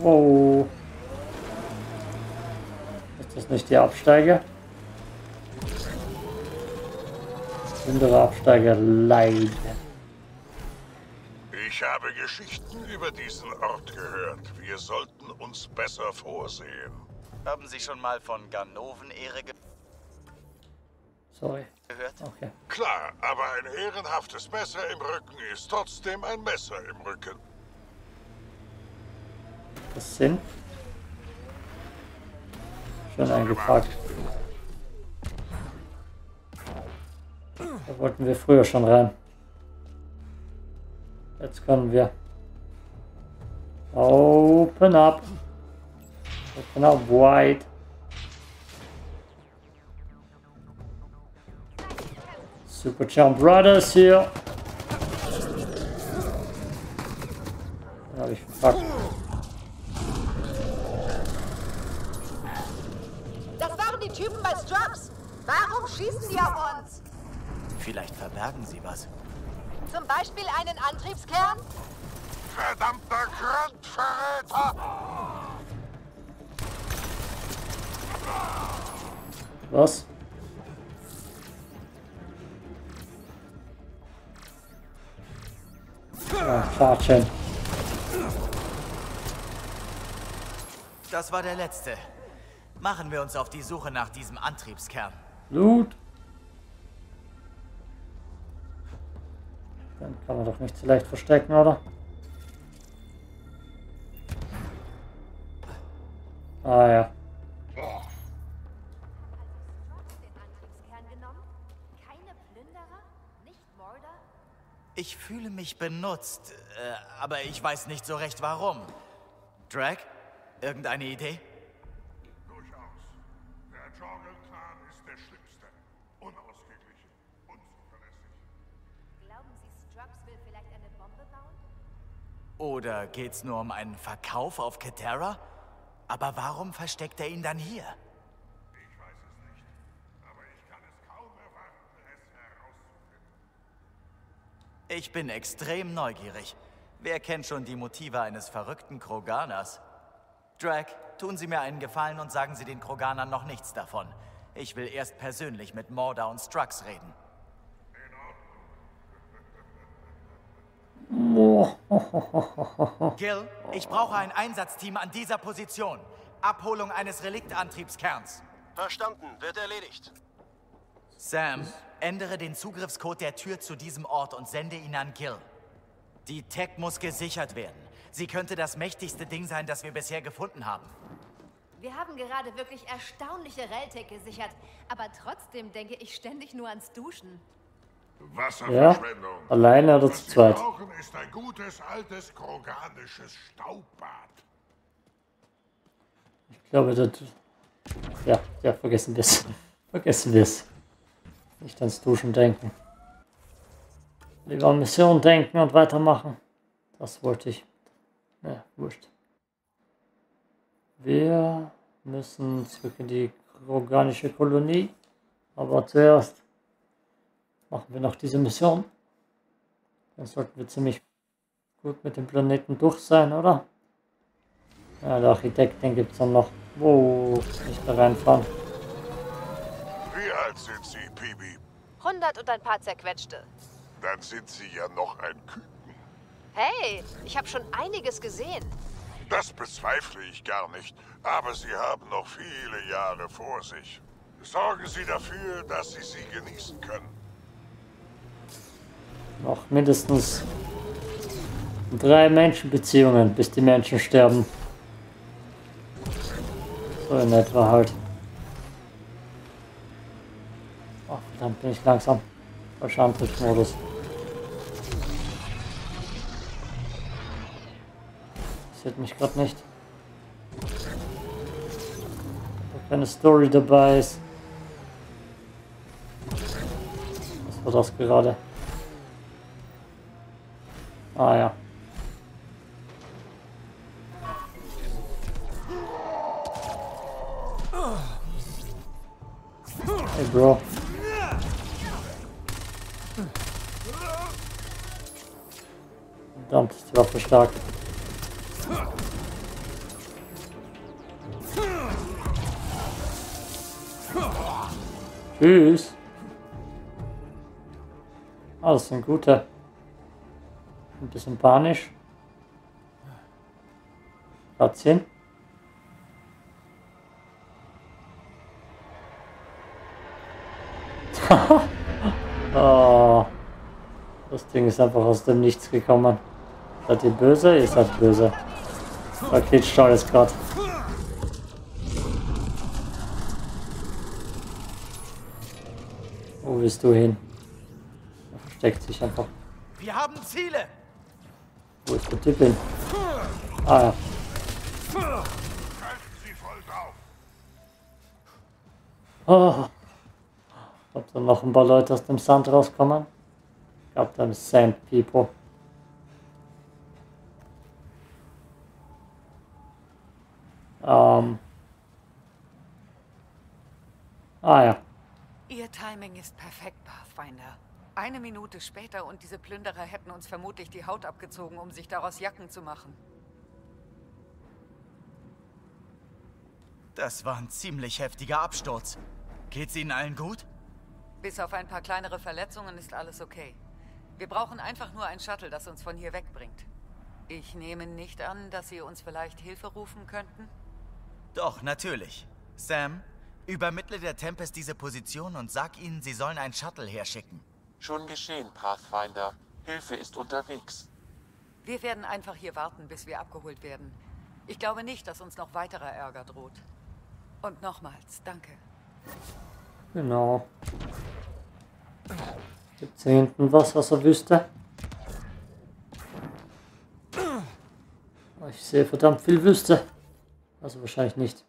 Wow. Ist das nicht die Absteiger? Andere Absteiger leiden. Ich habe Geschichten über diesen Ort gehört. Wir sollten uns besser vorsehen. Haben Sie schon mal von Ganoven-Ehre ge Sorry. gehört? Okay. Klar, aber ein ehrenhaftes Messer im Rücken ist trotzdem ein Messer im Rücken. Das Sinn? Schön eingepackt. Da wollten wir früher schon rein. Jetzt können wir. Open up. Open up wide. Super Jump Brothers hier. Den habe ich verpackt. Das waren die Typen bei Strux. Warum schießen die auf uns? Vielleicht verbergen Sie was. Zum Beispiel einen Antriebskern? Verdammter Grundverräter! Was? Chargen. Das war der letzte. Machen wir uns auf die Suche nach diesem Antriebskern. Blut. Dann kann man doch nicht so leicht verstecken, oder? Ah ja. Den Antriebskern genommen? Keine Plünderer? Nicht Mordor? Ich fühle mich benutzt, äh, aber ich weiß nicht so recht warum. Drag? Irgendeine Idee? Durchaus. Der Jorgel-Clan ist der schlimmste. Unausgeglichen. Unzuverlässig. Glauben Sie, Strux will vielleicht eine Bombe bauen? Oder geht's nur um einen Verkauf auf Ketera? Aber warum versteckt er ihn dann hier? Ich weiß es nicht. Aber ich kann es kaum erwarten, es herauszufinden. Ich bin extrem neugierig. Wer kennt schon die Motive eines verrückten Kroganers? Drag, tun Sie mir einen Gefallen und sagen Sie den Kroganern noch nichts davon. Ich will erst persönlich mit Morda und Strux reden. Gil, ich brauche ein Einsatzteam an dieser Position. Abholung eines Reliktantriebskerns. Verstanden, wird erledigt. Sam, ändere den Zugriffscode der Tür zu diesem Ort und sende ihn an Gil. Die Tech muss gesichert werden. Sie könnte das mächtigste Ding sein, das wir bisher gefunden haben. Wir haben gerade wirklich erstaunliche Reltec gesichert, aber trotzdem denke ich ständig nur ans Duschen. Ja, alleine oder zu zweit. ist ein gutes, altes, kroganisches Staubbad. Ich glaube, das. Ja, ja, vergessen wir es. Vergessen wir es. Nicht ans Duschen denken. Lieber an Mission denken und weitermachen. Das wollte ich. Ja, wurscht. Wir müssen zurück in die organische Kolonie. Aber zuerst machen wir noch diese Mission. Dann sollten wir ziemlich gut mit dem Planeten durch sein, oder? Ja, der Architekt, den gibt es dann noch. Wo nicht da reinfahren. Wie alt sind Sie, Pibi? 100 und ein paar zerquetschte. Dann sind Sie ja noch ein Küken. Hey, ich habe schon einiges gesehen. Das bezweifle ich gar nicht. Aber Sie haben noch viele Jahre vor sich. Sorgen Sie dafür, dass Sie sie genießen können. Noch mindestens drei Menschenbeziehungen, bis die Menschen sterben. So in etwa halt. Ach, verdammt, bin ich langsam. Falscher Antriebsmodus. Interessiert mich gerade nicht. Da keine Story dabei ist. Was war das gerade? Ah ja. Hey Bro. Verdammt, ist die Waffe stark. Tschüss. Ah, das sind gute. Ein bisschen panisch. Razzien. oh, das Ding ist einfach aus dem Nichts gekommen. Seid ihr böse? Ihr seid böse. Raketstall ist gerade. Wo willst du hin? Er versteckt sich einfach. Wir haben Ziele! Wo hin? Ah ja. Oh. Ob da noch ein paar Leute aus dem Sand rauskommen? Ich glaube, da ist Sand People. Ähm. Ah ja. Ihr Timing ist perfekt, Pathfinder. Eine Minute später und diese Plünderer hätten uns vermutlich die Haut abgezogen, um sich daraus Jacken zu machen. Das war ein ziemlich heftiger Absturz. Geht's Ihnen allen gut? Bis auf ein paar kleinere Verletzungen ist alles okay. Wir brauchen einfach nur ein Shuttle, das uns von hier wegbringt. Ich nehme nicht an, dass Sie uns vielleicht Hilfe rufen könnten? Doch, natürlich. Sam, übermittle der Tempest diese Position und sag ihnen, sie sollen ein Shuttle herschicken. Schon geschehen, Pathfinder. Hilfe ist unterwegs. Wir werden einfach hier warten, bis wir abgeholt werden. Ich glaube nicht, dass uns noch weiterer Ärger droht. Und nochmals, danke. Genau. Gibt's hier hinten was aus der Wüste? Oh, Ich sehe verdammt viel Wüste. Also wahrscheinlich nicht.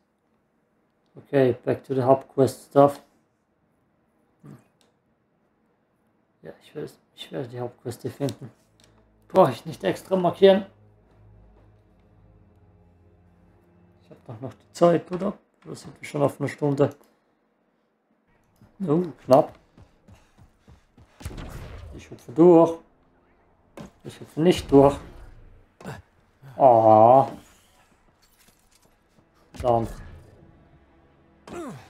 Okay, back to the Hauptquest stuff. Hm. Ja, ich werde, die Hauptquest hier finden. Brauche ich nicht extra markieren. Ich habe doch noch die Zeit, oder? Oder sind wir schon auf einer Stunde? Oh, knapp. Ich hüpfe durch. Ich hüpfe nicht durch. Oh. Sound.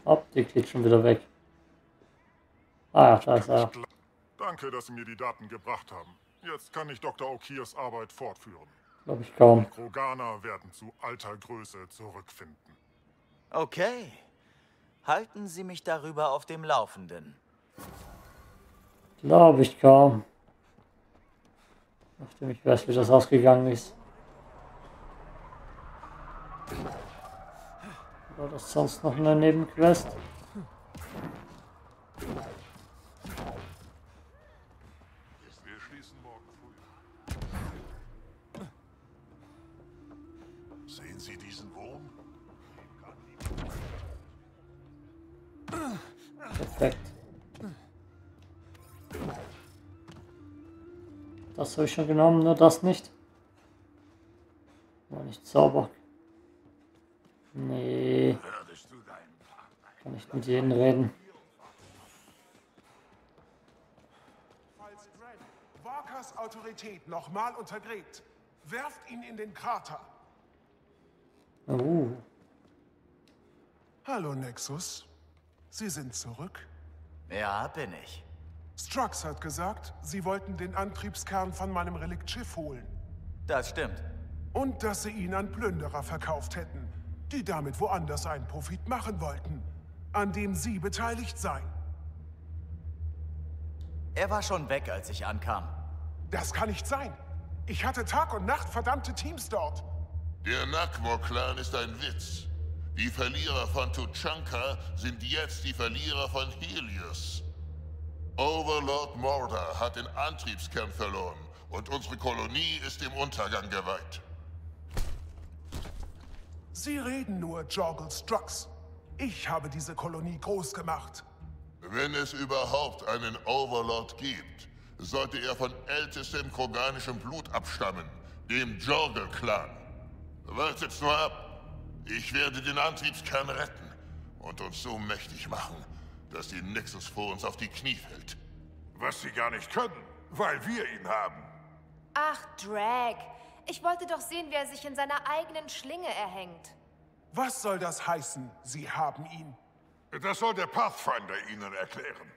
Hopp, die geht schon wieder weg. Ah ja, scheiße. Ja. Danke, dass Sie mir die Daten gebracht haben. Jetzt kann ich Dr. Okirs Arbeit fortführen. Glaube ich kaum. Die Kroganer werden zu alter Größe zurückfinden. Okay. Halten Sie mich darüber auf dem Laufenden. Glaube ich kaum. Nachdem ich weiß, wie das ausgegangen ist. War das sonst noch eine Nebenquest? Das habe ich schon genommen, nur das nicht. War nicht sauber. Nee. Kann nicht mit jedem reden. Falls Walkers Autorität nochmal untergräbt, werft ihn in den Krater. Uh. Hallo Nexus. Sie sind zurück? Ja, bin ich. Strux hat gesagt, Sie wollten den Antriebskern von meinem Reliktschiff holen. Das stimmt. Und dass Sie ihn an Plünderer verkauft hätten, die damit woanders einen Profit machen wollten, an dem Sie beteiligt seien. Er war schon weg, als ich ankam. Das kann nicht sein. Ich hatte Tag und Nacht verdammte Teams dort. Der Nakmor-Clan ist ein Witz. Die Verlierer von Tuchanka sind jetzt die Verlierer von Helios. Overlord Mordor hat den Antriebskern verloren und unsere Kolonie ist dem Untergang geweiht. Sie reden nur, Jorgel Strux. Ich habe diese Kolonie groß gemacht. Wenn es überhaupt einen Overlord gibt, sollte er von ältestem kroganischem Blut abstammen, dem Jorgel-Clan. Wartet nur ab. Ich werde den Antriebskern retten und uns so mächtig machen, dass die Nexus vor uns auf die Knie fällt. Was sie gar nicht können, weil wir ihn haben. Ach, Drag. Ich wollte doch sehen, wer sich in seiner eigenen Schlinge erhängt. Was soll das heißen? Sie haben ihn. Das soll der Pathfinder Ihnen erklären.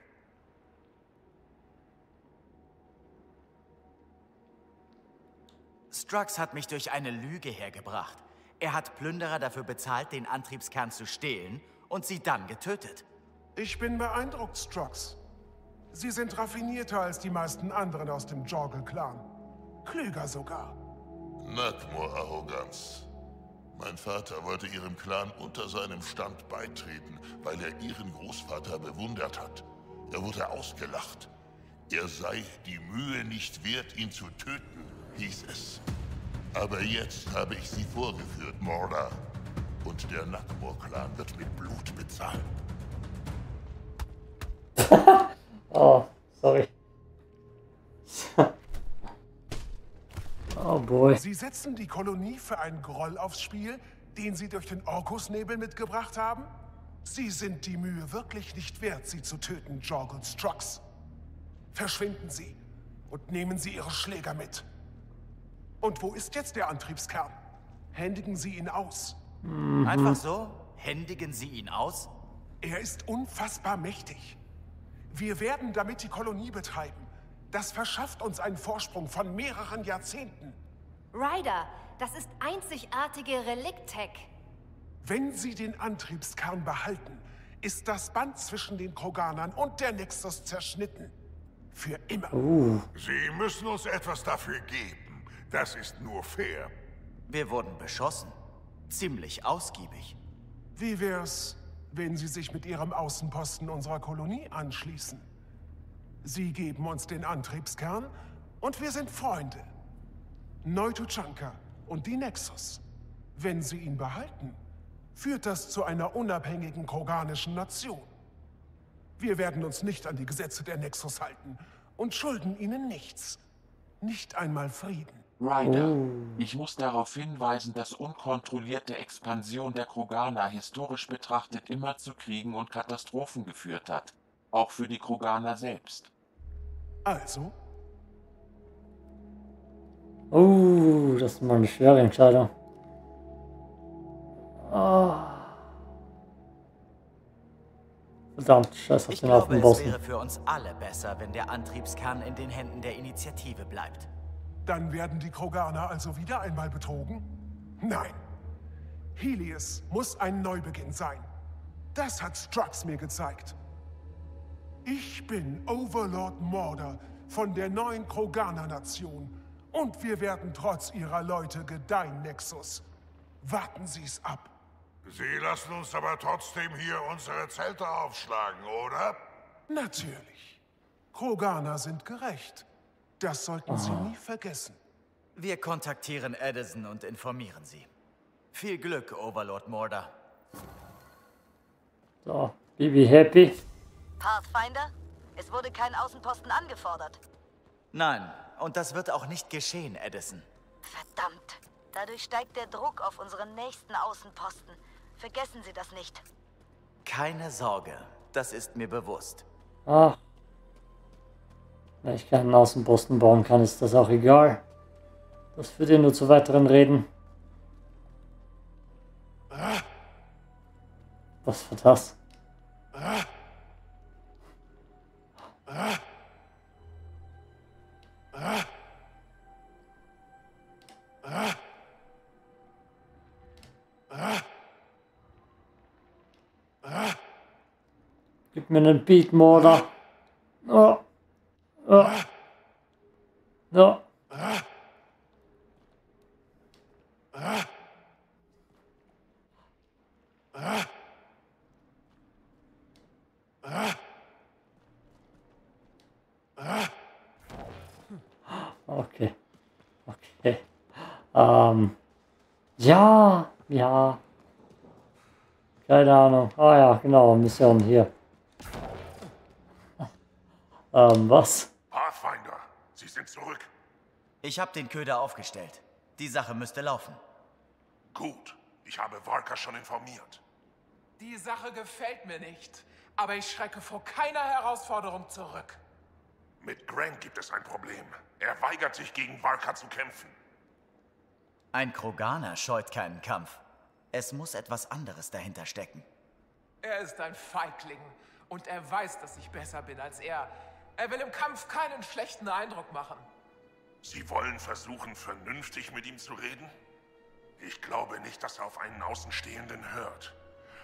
Strux hat mich durch eine Lüge hergebracht. Er hat Plünderer dafür bezahlt, den Antriebskern zu stehlen und sie dann getötet. Ich bin beeindruckt, Strux. Sie sind raffinierter als die meisten anderen aus dem Jorgel-Clan. Klüger sogar. Nakmor-Arroganz. Mein Vater wollte ihrem Clan unter seinem Stand beitreten, weil er ihren Großvater bewundert hat. Er wurde ausgelacht. Er sei die Mühe nicht wert, ihn zu töten, hieß es. Aber jetzt habe ich sie vorgeführt, Morda. Und der Nakmor-Clan wird mit Blut bezahlen. oh, sorry. oh boy. Sie setzen die Kolonie für einen Groll aufs Spiel, den Sie durch den Orkusnebel mitgebracht haben? Sie sind die Mühe wirklich nicht wert, sie zu töten, Jorgel Strux. Verschwinden Sie und nehmen Sie Ihre Schläger mit. Und wo ist jetzt der Antriebskern? Händigen Sie ihn aus. Mhm. Einfach so? Händigen Sie ihn aus? Er ist unfassbar mächtig. Wir werden damit die Kolonie betreiben. Das verschafft uns einen Vorsprung von mehreren Jahrzehnten. Ryder, das ist einzigartige Relikt-Tech. Wenn Sie den Antriebskern behalten, ist das Band zwischen den Kroganern und der Nexus zerschnitten. Für immer. Uh. Sie müssen uns etwas dafür geben. Das ist nur fair. Wir wurden beschossen. Ziemlich ausgiebig. Wie wär's, wenn Sie sich mit Ihrem Außenposten unserer Kolonie anschließen? Sie geben uns den Antriebskern und wir sind Freunde. Neutuchanka und die Nexus. Wenn Sie ihn behalten, führt das zu einer unabhängigen kroganischen Nation. Wir werden uns nicht an die Gesetze der Nexus halten und schulden ihnen nichts. Nicht einmal Frieden. Ryder. Oh. Ich muss darauf hinweisen, dass unkontrollierte Expansion der Krogana historisch betrachtet immer zu Kriegen und Katastrophen geführt hat. Auch für die Krogana selbst. Also? Oh, das ist mal eine schwere Entscheidung. Oh. Verdammt, scheiß auf den Ich glaube, es wäre für uns alle besser, wenn der Antriebskern in den Händen der Initiative bleibt. Dann werden die Kroganer also wieder einmal betrogen? Nein. Helios muss ein Neubeginn sein. Das hat Strux mir gezeigt. Ich bin Overlord Morder von der neuen Kroganer-Nation. Und wir werden trotz ihrer Leute gedeihen, Nexus. Warten Sie's ab. Sie lassen uns aber trotzdem hier unsere Zelte aufschlagen, oder? Natürlich. Kroganer sind gerecht. Das sollten Sie nie vergessen. Wir kontaktieren Edison und informieren sie. Viel Glück, Overlord Morda. So, Bibi happy. Pathfinder? Es wurde kein Außenposten angefordert. Nein, und das wird auch nicht geschehen, Edison. Verdammt. Dadurch steigt der Druck auf unseren nächsten Außenposten. Vergessen Sie das nicht. Keine Sorge, das ist mir bewusst. Ach. Wenn ich keinen Außenposten bauen kann, ist das auch egal. Das führt ja nur zu weiteren Reden. Was war das? Gib mir einen Beatmorder. Oh. Oh. No. Okay. Okay. Ähm. Ja, ja. Keine Ahnung. Ah ja, genau, Mission hier. ähm, was? Pathfinder, Sie sind zurück. Ich habe den Köder aufgestellt. Die Sache müsste laufen. Gut. Ich habe Walker schon informiert. Die Sache gefällt mir nicht. Aber ich schrecke vor keiner Herausforderung zurück. Mit Grant gibt es ein Problem. Er weigert sich, gegen Walker zu kämpfen. Ein Kroganer scheut keinen Kampf. Es muss etwas anderes dahinter stecken. Er ist ein Feigling. Und er weiß, dass ich besser bin als er. Er will im Kampf keinen schlechten Eindruck machen. Sie wollen versuchen, vernünftig mit ihm zu reden? Ich glaube nicht, dass er auf einen Außenstehenden hört.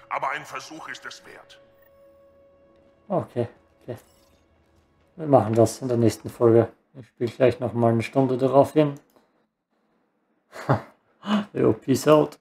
Aber ein Versuch ist es wert. Okay, okay. Wir machen das in der nächsten Folge. Ich spiele gleich noch mal eine Stunde darauf hin. jo, peace out.